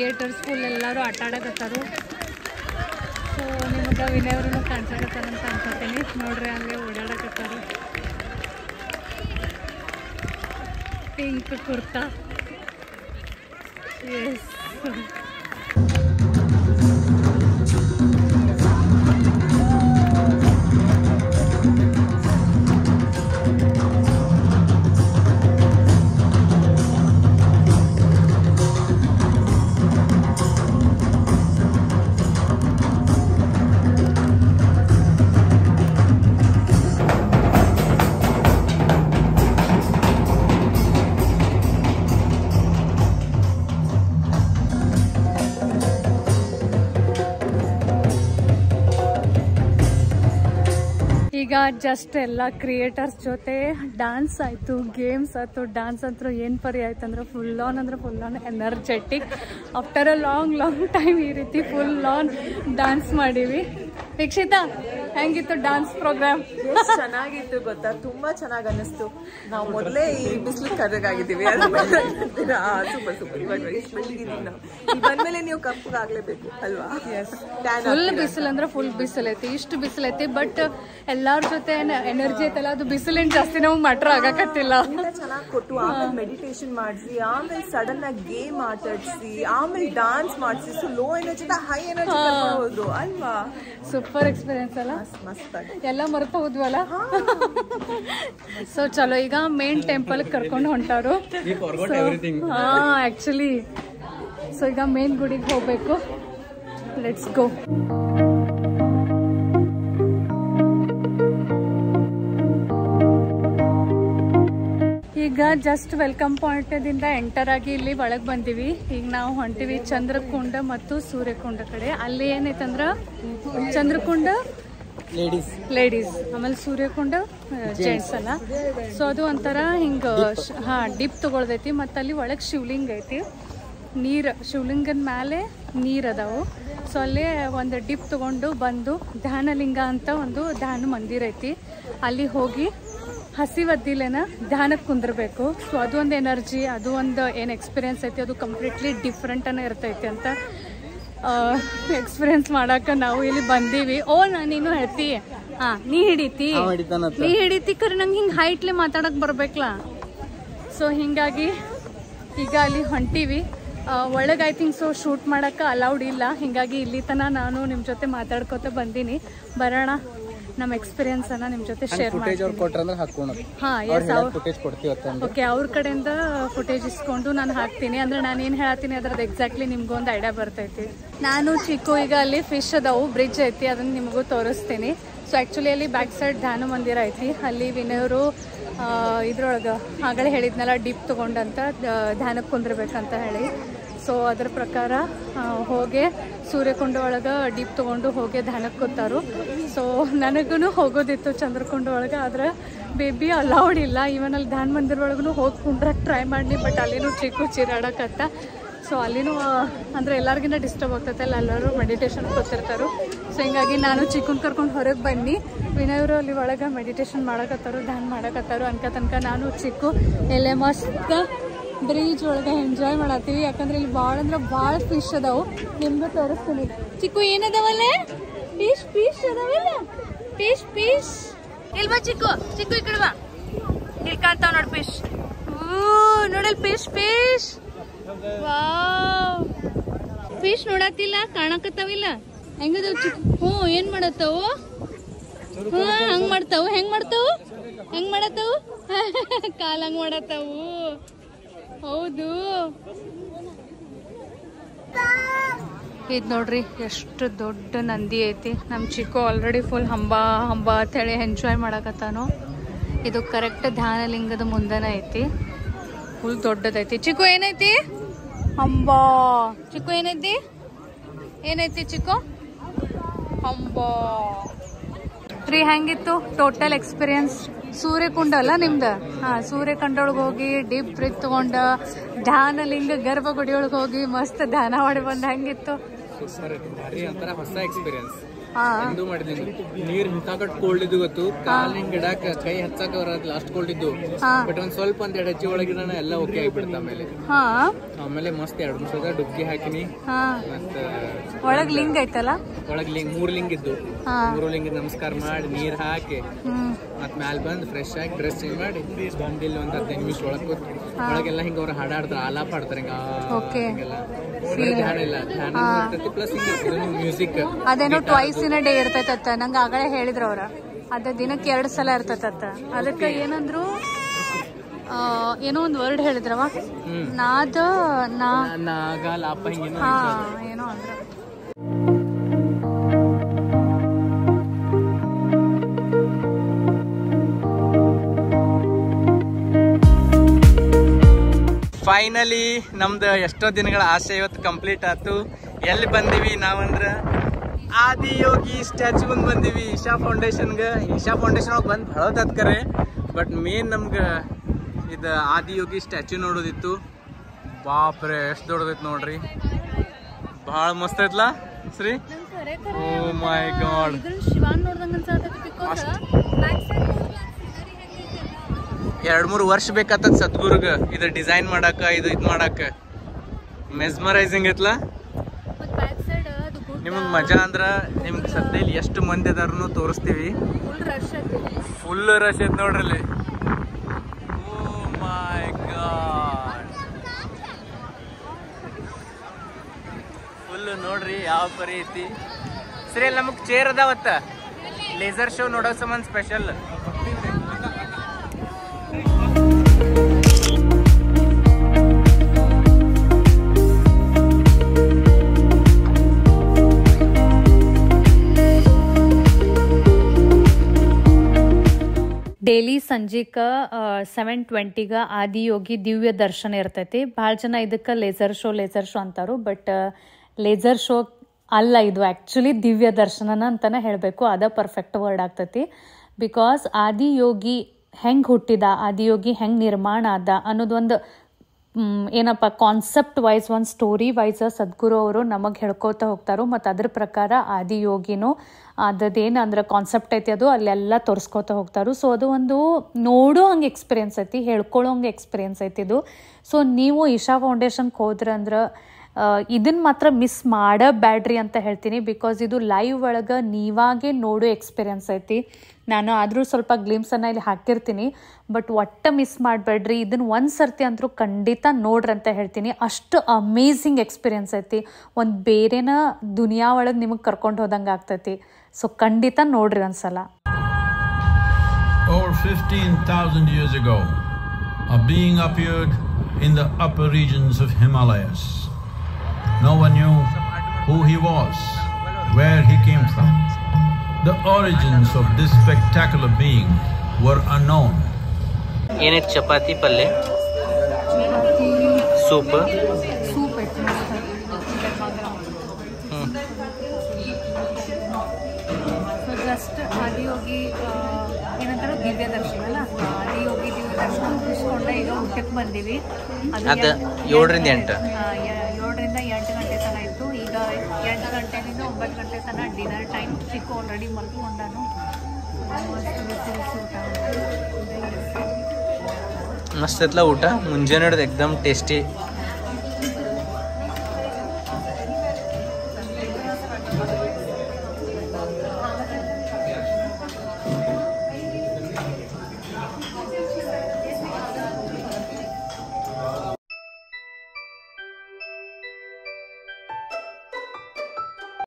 ಥಿಯೇಟರ್ ಸ್ಕೂಲ್ ಎಲ್ಲರೂ ಆಟ ಆಡಕತ್ತಾರು. ಸೊ ನಿಮಗೆ ವಿನಯವ್ರೂ ಕಾಣಿಸಕತ್ತಾರಂತ ಅನ್ಕೋತೀನಿ. ನೋಡ್ರಿ, ಹಾಗೆ ಓಡಾಡಕತ್ತಾರು. ಪಿಂಕ್ ಕುರ್ತಾ. ಎಸ್ ಜಸ್ಟ್ ಎಲ್ಲ ಕ್ರಿಯೇಟರ್ಸ್ ಜೊತೆ ಡಾನ್ಸ್ ಆಯಿತು ಗೇಮ್ಸ್ ಆಯಿತು ಡಾನ್ಸ್ ಅಂತೂ ಏನು ಪರಿ ಆಯ್ತು ಅಂದ್ರೆ ಫುಲ್ ಆನ್ ಅಂದ್ರೆ full on energetic after a long long time ಈ ರೀತಿ ಫುಲ್ ಆನ್ ಡಾನ್ಸ್ ಮಾಡೀವಿ. ದೀಕ್ಷಿತಾ ಹೆಂಗಿತ್ತು ಡಾನ್ಸ್ ಪ್ರೋಗ್ರಾಮ್ ಚೆನ್ನಾಗಿತ್ತು ಗೊತ್ತಾ? ತುಂಬಾ ಚೆನ್ನಾಗಿ ಅನಿಸ್ತು ನಾವು ಮೊದಲೇ ಈ ಬಿಸಿಲು ಕರ್ರಗಾಗಿದ್ದೀವಿ ಸೂಪರ್ ಸೂಪರ್ ಇವಾಗ ಎಷ್ಟು ಬೆಳಗಿದ್ದೀವಿ ನಾವು. ಈಗ ಬಂದ್ಮೇಲೆ ನೀವು ಕಪ್ಪಗಾಗ್ಲೇಬೇಕು ಅಲ್ವಾ? ಫುಲ್. ಬಿಸಿಲು ಅಂದ್ರೆ ಫುಲ್ ಬಿಸಿಲು ಐತಿ. ಇಷ್ಟು ಬಿಸಿಲು ಐತಿ ಬಟ್ ಎಲ್ಲಾರ ಜೊತೆ ಎನರ್ಜಿ ಐತಲ್ಲ ಅದು ಬಿಸಿಲಿನ ಜಾಸ್ತಿ ನಾವು ಮಟ್ರ ಆಗಕತ್ತಿಲ್ಲ. ಚೆನ್ನಾಗಿ ಕೊಟ್ಟು ಆಮೇಲೆ ಮೆಡಿಟೇಷನ್ ಮಾಡಿಸಿ ಆಮೇಲೆ ಸಡನ್ ಆಗಿ ಗೇಮ್ ಆಟಾಡಿಸಿ ಆಮೇಲೆ ಡಾನ್ಸ್ ಮಾಡಿಸಿ so low energy high. Energy ಹೋದ್ರು ಅಲ್ವಾ? ಸೂಪರ್ ಎಕ್ಸ್ಪೀರಿಯನ್ಸ್ ಅಲ್ಲ? ಎಲ್ಲ ಮರ್ತ ಹೋದ್ವಲ್ಲ? ಸೊ ಚಲೋ ಈಗ ಮೇನ್ ಟೆಂಪಲ್ ಕರ್ಕೊಂಡು ಹೊಂಟಾರು ಹಾ ಆಕ್ಚುಲಿ ಸೊ ಈಗ ಮೇನ್ ಗುಡಿಗೆ ಹೋಗ್ಬೇಕು. ಲೆಟ್ಸ್ ಗೋ ಈಗ ಜಸ್ಟ್ ವೆಲ್ಕಮ್ ಪಾಯಿಂಟ್ ದಿಂದ ಎಂಟರ್ ಆಗಿ ಇಲ್ಲಿ ಒಳಗೆ ಬಂದಿವಿ. ಈಗ ನಾವು ಹೊಂಟಿವಿ ಚಂದ್ರಕುಂಡ ಮತ್ತು ಸೂರ್ಯಕುಂಡ ಕಡೆ. ಅಲ್ಲಿ ಏನೈತಂದ್ರ ಚಂದ್ರಕುಂಡ ಲೇಡೀಸ್ ಲೇಡೀಸ್ ಆಮೇಲೆ ಸೂರ್ಯಕುಂಡ ಜೆಂಟ್ಸ್ ಅಲ್ಲ. ಸೊ ಅದು ಒಂಥರ ಹಿಂಗ ಹಾ ಡಿಪ್ ತಗೊಳ್ದೈತಿ. ಮತ್ತು ಅಲ್ಲಿ ಒಳಗೆ ಶಿವಲಿಂಗ ಐತಿ. ನೀರು ಶಿವಲಿಂಗನ ಮೇಲೆ ನೀರು ಅದಾವು. ಸೊ ಅಲ್ಲಿ ಒಂದು ಡಿಪ್ ತಗೊಂಡು ಬಂದು ಧ್ಯಾನಲಿಂಗ ಅಂತ ಒಂದು ಧ್ಯಾನ ಮಂದಿರ ಐತಿ. ಅಲ್ಲಿ ಹೋಗಿ ಹಸಿವದ್ದಿಲೇನ ಧ್ಯಾನಕ್ಕೆ ಕುಂದಿರ್ಬೇಕು. ಸೊ ಅದು ಒಂದು ಎನರ್ಜಿ ಅದು ಒಂದು ಏನು ಎಕ್ಸ್ಪೀರಿಯನ್ಸ್ ಐತಿ ಅದು ಕಂಪ್ಲೀಟ್ಲಿ ಡಿಫ್ರೆಂಟನ್ನು ಇರ್ತೈತಿ ಅಂತ ಎಕ್ಸ್ಪೀರಿಯನ್ಸ್ ಮಾಡಾಕ ನಾವು ಇಲ್ಲಿ ಬಂದೀವಿ. ಓ ನಾ ನೀನು ಹೇಳ್ತಿ. ಹಾ ನೀ ಹಿಡಿತಿ. ನೀ ಹಿಡಿತಿ ಕರೆ ನಂಗೆ ಹಿಂಗೆ ಹೈಟ್ಲಿ ಮಾತಾಡಕ್ ಬರ್ಬೇಕಲ್ಲ ಸೊ ಹಿಂಗಾಗಿ ಈಗ ಅಲ್ಲಿ ಹೊಂಟೀವಿ. ಒಳಗೆ ಐ ಥಿಂಕ್ ಸೊ ಶೂಟ್ ಮಾಡೋಕ್ಕೆ ಅಲೌಡ್ ಇಲ್ಲ. ಹಿಂಗಾಗಿ ಇಲ್ಲಿ ತನಕ ನಾನು ನಿಮ್ಮ ಜೊತೆ ಮಾತಾಡ್ಕೋತ ಬಂದೀನಿ. ಬರೋಣ. ನಮ್ಮ ಎಕ್ಸ್ಪೀರಿಯನ್ಸ್ ಅನ್ನ ನಿಮ್ ಜೊತೆ ಶೇರ್ ಮಾಡ್ತೀನಿ. ಹಾ ಎಸ್ ಓಕೆ ಅವ್ರ ಕಡೆಯಿಂದ ಫುಟೇಜ್ ಇಸ್ಕೊಂಡು ನಾನು ಹಾಕ್ತೀನಿ. ಅಂದ್ರೆ ನಾನು ಏನ್ ಹೇಳತ್ತೀನಿ ಅದ್ರದ್ದು ಎಕ್ಸಾಕ್ಟ್ಲಿ ನಿಮ್ಗೂ ಒಂದು ಐಡಿಯಾ ಬರ್ತೈತಿ. ನಾನು ಚಿಕ್ಕು ಈಗ ಅಲ್ಲಿ ಫಿಶ್ ಅದಾವು ಬ್ರಿಡ್ಜ್ ಐತಿ ಅದನ್ನ ನಿಮಗೂ ತೋರಿಸ್ತೀನಿ. ಸೊ ಆ್ಯಕ್ಚುಲಿ ಅಲ್ಲಿ ಬ್ಯಾಕ್ ಸೈಡ್ ಧ್ಯಾನ ಮಂದಿರ ಐತಿ. ಅಲ್ಲಿ ವಿನಯರು ಇದ್ರೊಳಗೆ ಆಗಲೇ ಹೇಳಿದ್ನಲ್ಲ ಡಿಪ್ ತೊಗೊಂಡಂತ ಧ್ಯಾನಕ್ಕೆ ಕುಂದಿರ್ಬೇಕಂತ ಹೇಳಿ. ಸೊ ಅದ್ರ ಪ್ರಕಾರ ಹೋಗಿ ಸೂರ್ಯಕುಂಡ ಒಳಗೆ ಡೀಪ್ ತೊಗೊಂಡು ಹೋಗಿ ಧ್ಯಾನಕ್ಕೆ ಕೂತಾರು. ಸೊ ನನಗೂ ಹೋಗೋದಿತ್ತು ಚಂದ್ರಕುಂಡ ಒಳಗೆ ಆದ್ರೆ ಬೇಬಿ ಅಲೌಡ್ ಇಲ್ಲ. ಈವನ್ ಅಲ್ಲಿ ಧ್ಯಾನ ಮಂದಿರ ಒಳಗೂ ಹೋಗಿ ಕುಂಡ್ರಕ್ಕೆ ಟ್ರೈ ಮಾಡಲಿ ಬಟ್ ಅಲ್ಲಿನೂ ಚಿಕ್ಕು ಚಿರಾಡಕತ್ತ. ಸೊ ಅಲ್ಲಿನೂ ಅಂದರೆ ಅಂದ್ರೆ ಎಲ್ಲರಿಗಿಂತ ಡಿಸ್ಟರ್ಬ್ ಆಗ್ತೈತೆ. ಅಲ್ಲಿ ಎಲ್ಲರೂ ಮೆಡಿಟೇಷನ್ ಕೂತಿರ್ತಾರೆ. ಸೊ ಹಿಂಗಾಗಿ ನಾನು ಚಿಕ್ಕನ್ ಕರ್ಕೊಂಡು ಹೊರಗೆ ಬನ್ನಿ. ವಿನಯವರು ಅಲ್ಲಿ ಒಳಗೆ ಮೆಡಿಟೇಷನ್ ಮಾಡಕತ್ತಾರು, ಧ್ಯಾನ ಮಾಡಕತ್ತಾರು. ಅನ್ಕ ತನಕ ನಾನು ಚಿಕ್ಕು ಎಲೆ ಮಸ್ತ್ ಬ್ರಿಡ್ಜ್ ಒಳಗೆ ಎಂಜಾಯ್ ಮಾಡತ್ತೀವಿ. ಯಾಕಂದ್ರೆ ಇಲ್ಲಿ ಭಾಳ ಅಂದ್ರೆ ಭಾಳ ಫಿಶ್ ಅದಾವು. ನಿಮ್ಗೂ ತೋರಿಸ್ತೀನಿ. ಚಿಕ್ಕು, ಏನದಾವಲ್ಲ? ಫಿಶ್ ಫಿಶ್ ಅದಾವಲ್ಲ? ಫಿಶ್ ಫಿಶ್ ಇಲ್ವಾ ಚಿಕ್ಕು. ಚಿಕ್ಕು, ಈ ಕಡೆ ಬಾ. ಇಲ್ಲಿ ನೋಡ್ ಫಿಶ್ ನೋಡಲ್ ಫಿಶ್ ಫಿಶ್ ಫಿಶ್ ನೋಡತ್ತಿಲ್ಲ, ಕಾಣಕತ್ತಾವಿಲ್ಲ. ಹೆಂಗದವ್ ಚಿಕ್ಕು? ಹ್ಞೂ, ಏನ್ ಮಾಡತ್ತಾವು? ಹ್ಞೂ, ಹಂಗ್ ಮಾಡ್ತಾವು. ಹೆಂಗ್ ಮಾಡ್ತಾವು? ಹೆಂಗ್ ಮಾಡತ್ತಾವು? ಕಾಲ್ ಹಂಗ್ ಮಾಡತ್ತಾವು. ಹೌದು. ಇದು ನೋಡ್ರಿ, ಎಷ್ಟು ದೊಡ್ಡ ನಂದಿ ಐತಿ. ನಮ್ಮ ಚಿಕ್ಕು ಆಲ್ರೆಡಿ ಫುಲ್ ಹಂಬ ಹಂಬ ಅಂತೇಳಿ ಎಂಜಾಯ್ ಮಾಡಕತ್ತಾನು. ಇದು ಕರೆಕ್ಟ್ ಧ್ಯಾನಲಿಂಗದ ಮುಂದೆನೇ ಐತಿ. ಫುಲ್ ದೊಡ್ಡದೈತಿ. ಚಿಕ್ಕು ಏನೈತಿ? ಹಂಬ. ಚಿಕ್ಕು ಏನೈತಿ? ಏನೈತಿ ಚಿಕ್ಕು? ಹಂಬ. ರೀ, ಹೆಂಗಿತ್ತು ಟೋಟಲ್ ಎಕ್ಸ್ಪೀರಿಯನ್ಸ್ ಸೂರ್ಯಕುಂಡ ಅಲ್ಲ ನಿಮ್ದು? ಹಾ ಸೂರ್ಯಕುಂಡ ಒಳಗೆ ಹೋಗಿ ಡೀಪ್ ಬ್ರೀತ್ ತಗೊಂಡ, ಧ್ಯಾನಲಿಂಗ ಗರ್ಭಗುಡಿ ಒಳಗೆ ಹೋಗಿ ಮಸ್ತ್ ಧ್ಯಾನ ಮಾಡಿ ಬಂದ ಹಂಗಿತ್ತು. ಹೊಸ ಎಕ್ಸ್ಪೀರಿಯನ್ಸ್ ಎಂದು ಮಾಡಿದೀನಿ ನೀರ್ ಹಿಂತಾಕಟ್ ಕೋಲ್ಡ್ ಇದ್ದು ಗೊತ್ತು ಕಾಲ್ ಹಿಂಗ್ ಇಡಾಕ ಕೈ ಹಚ್ಚಾಕ ಬರದ್ ಲಾಸ್ಟ್ ಕೋಲ್ಡ್ ಇದ್ದು. ಬಟ್ ಒಂದ್ ಸ್ವಲ್ಪ ಒಂದ್ ಎರಡು ಹಚ್ಚಿ ಒಳಗಿನ ಎಲ್ಲ ಓಕೆ ಆಗಿಬಿಡ್ತ ಆಮೇಲೆ. ಆಮೇಲೆ ಮಸ್ತ್ ಎರಡ್ ಮೂರ್ ಸಲ ಡುಬ್ಕಿ ಹಾಕಿನಿ. ಮತ್ತ ಒಳಗ್ ಲಿಂಗ್ ಐತಲ್ಲ? ಒಳಗ್ ಲಿಂಗ್ ಮೂರ್ ಲಿಂಗ್ ಇದ್ದು. ಮೂರು ಲಿಂಗ್ ನಮಸ್ಕಾರ ಮಾಡಿ ನೀರ್ ಹಾಕಿ. ಮತ್ ಮ್ಯಾಲ್ ಬಂದ್ ಫ್ರೆಶ್ ಆಗಿ ಡ್ರೆಸ್ ಚೇಂಜ್ ಮಾಡಿ ಬಂದಿಲ್ಲ ಒಂದ್ ಹದಿನೈದು ನಿಮಿಷ ಒಳಗ್ ಕೂತ್ ಒಳಗೆಲ್ಲ ಹಿಂಗ ಅವ್ರ ಹಾಡಾಡ್ತಾರ ಆಲಾಪ ಆಡ್ತಾರ ಹಿಂಗ ಹಿಂಗೆಲ್ಲ. ಅದೇನೋ ಟ್ವೈಸ್ ಇನ್ ಡೇ ಇರ್ತೈತತ್ತ. ನಂಗೆ ಆಗಲೇ ಹೇಳಿದ್ರು ಅವ್ರ. ಅದ ದಿನಕ್ಕೆ ಎರಡು ಸಲ ಇರ್ತೈತತ್ತ. ಅದಕ್ಕೆ ಏನಂದ್ರು ಏನೋ ಒಂದು ವರ್ಡ್ ಹೇಳಿದ್ರವ? ನಾದ ನಾ. ನಾಗ ಲಾಪ ಏನೋ ಅಂದ್ರ. ಫೈನಲಿ ನಮ್ದು ಎಷ್ಟೋ ದಿನಗಳ ಆಸೆ ಇವತ್ತು ಕಂಪ್ಲೀಟ್ ಆಯ್ತು. ಎಲ್ಲಿ ಬಂದೀವಿ ನಾವಂದ್ರ? ಆದಿಯೋಗಿ ಸ್ಟ್ಯಾಚು ಬಂದ್ ಬಂದೀವಿ ಇಶಾ ಫೌಂಡೇಶನ್ಗೆ ಇಶಾ ಫೌಂಡೇಶನ್ ಒಳಗೆ ಬಂದು ಬಹಳ ತತ್ಕರೆ ಬಟ್ ಮೇನ್ ನಮ್ಗೆ ಇದು ಆದಿಯೋಗಿ ಸ್ಟ್ಯಾಚು ನೋಡೋದಿತ್ತು. ಬಾಪ್ರೆ ಎಷ್ಟು ದೊಡ್ಡದೈತೆ ನೋಡ್ರಿ. ಭಾಳ ಮಸ್ತ್ ಐತ್ಲಾ? ಶ್ರೀ? ಓ ಮೈ ಗಾಡ್ ಎರಡ್ ಮೂರು ವರ್ಷ ಬೇಕಾತದ ಸದ್ಗುರುಗ ಇದು ಡಿಸೈನ್ ಮಾಡಾಕ ಇದು ಇದು ಮಾಡಾಕ. ಮೆಸ್ಮರೈಸಿಂಗ್ ಅದು ನಿಮಗ್ ಮಜಾ ಅಂದ್ರ ನಿಮ್ಗೆ ಸದ್ಯ ಇಲ್ಲಿ ಎಷ್ಟು ಮಂದಿ ಅದಾರನು ತೋರಿಸ್ತೀವಿ. ಫುಲ್ ರಶ್ ಐತೆ ಫುಲ್ ರಶ್ ಐತ್ ನೋಡ್ರಿ ಅಲ್ಲಿ ಓ ಮೈ ಗಾಡ್ ಫುಲ್ ನೋಡ್ರಿ ಯಾವ ಪರಿ ಐತಿ ಸರಿ ನಮಗೆ ನಮಗ್ ಚೇರ್ ಅದಾವತ್ತ? ಲೇಸರ್ ಶೋ ನೋಡೋ ಸಂಬಂಧ ಸ್ಪೆಷಲ್ ಡೈಲಿ ಸಂಜೀಕ ಸೆವೆನ್ ಟ್ವೆಂಟಿಗ ಆದಿಯೋಗಿ ದಿವ್ಯ ದರ್ಶನ ಇರ್ತೈತಿ. ಭಾಳ ಜನ ಇದಕ್ಕೆ ಲೇಸರ್ ಶೋ ಲೇಸರ್ ಶೋ ಅಂತಾರು ಬಟ್ ಲೇಸರ್ ಶೋ ಅಲ್ಲ ಇದು. ಆ್ಯಕ್ಚುಲಿ ದಿವ್ಯ ದರ್ಶನನ ಅಂತಾನೆ ಹೇಳಬೇಕು. ಅದ ಪರ್ಫೆಕ್ಟ್ ವರ್ಡ್ ಆಗ್ತೈತಿ. ಬಿಕಾಸ್ ಆದಿಯೋಗಿ ಹೆಂಗೆ ಹುಟ್ಟಿದ ಆದಿಯೋಗಿ ಹೆಂಗೆ ನಿರ್ಮಾಣ ಆದ ಅನ್ನೋದೊಂದು ಏನಪ್ಪ ಕಾನ್ಸೆಪ್ಟ್ ವೈಸ್ ಒಂದು ಸ್ಟೋರಿ ವೈಸ್ ಸದ್ಗುರು ಅವರು ನಮಗೆ ಹೇಳ್ಕೊತಾ ಹೋಗ್ತಾರೋ. ಮತ್ತು ಅದ್ರ ಪ್ರಕಾರ ಆದಿಯೋಗಿನೂ ಅದೇನು ಅಂದ್ರೆ ಕಾನ್ಸೆಪ್ಟ್ ಐತಿ ಅದು ಅಲ್ಲೆಲ್ಲ ತೋರಿಸ್ಕೊತಾ ಹೋಗ್ತಾರೋ. ಸೊ ಅದು ಒಂದು ನೋಡೋ ಹಂಗೆ ಎಕ್ಸ್ಪೀರಿಯನ್ಸ್ ಐತಿ ಹೇಳ್ಕೊಳ್ಳೋ ಹಂಗೆ ಎಕ್ಸ್ಪೀರಿಯನ್ಸ್ ಐತಿ ಇದು. ಸೊ ನೀವು ಇಶಾ ಫೌಂಡೇಶನ್ಗೆ ಹೋದ್ರೆ ಅಂದ್ರೆ ಇದನ್ನ ಮಾತ್ರ ಮಿಸ್ ಮಾಡಬೇಡ್ರಿ ಅಂತ ಹೇಳ್ತೀನಿ ಬಿಕಾಸ್ ಇದು ಲೈವ್ ಒಳಗೆ ನೀವಾಗೆ ನೋಡೋ ಎಕ್ಸ್ಪೀರಿಯನ್ಸ್ ಐತಿ. ನಾನು ಆದರೂ ಸ್ವಲ್ಪ ಗ್ಲಿಮ್ಸನ್ನು ಇಲ್ಲಿ ಹಾಕಿರ್ತೀನಿ ಬಟ್ ಒಟ್ಟು ಮಿಸ್ ಮಾಡಬೇಡ್ರಿ. ಇದನ್ನು ಒಂದು ಸರ್ತಿ ಅಂತರೂ ಖಂಡಿತ ನೋಡ್ರಿ ಅಂತ ಹೇಳ್ತೀನಿ. ಅಷ್ಟು ಅಮೇಝಿಂಗ್ ಎಕ್ಸ್ಪೀರಿಯನ್ಸ್ ಐತಿ. ಒಂದು ಬೇರೆನ ದುನಿಯಾ ಒಳಗೆ ನಿಮಗೆ ಕರ್ಕೊಂಡು ಹೋದಂಗೆ ಆಗ್ತೈತಿ. ಸೊ ಖಂಡಿತ ನೋಡ್ರಿ ಒಂದ್ಸಲ. Over 15,000 years ago, a being appeared in the upper regions of Himalayas. No one knew who he was, where he came from. The origins of this spectacular being were unknown. ಏನೈತಿ ಚಪಾತಿ ಪಲ್ಯ soup soup ಐತಿ so just Adiyogi ಏನಂತಾರೆ ದಿವ್ಯ ದರ್ಶನ ಅಲ್ಲ ಆದಿಯೋಗಿ ದಿವ್ಯ ದರ್ಶನ ಮುಗಿಸ್ಕೊಂಡೆ ಈಗ ಊಟಕ್ಕೆ ಬಂದೀವಿ ಅದ ಏಳರಿಂದ ಎಂಟು. ಒಂಬತ್ತು ಗಂಟೆ ತನಕ ಡಿನ್ನರ್ ಟೈಮ್ ಚಿಕ್ಕು ಆಲ್ರೆಡಿ ಮಲ್ಕೊಂಡಾನು ಮಸ್ತ್ ಬಿಸಿ ಬಿಸಿ ಊಟ ಮಸ್ತ್ ಐತ್ಲ ಊಟ ಮುಂಜಾನೆ ಹಿಡ್ದು ಎಕ್ದಮ್ ಟೇಸ್ಟಿ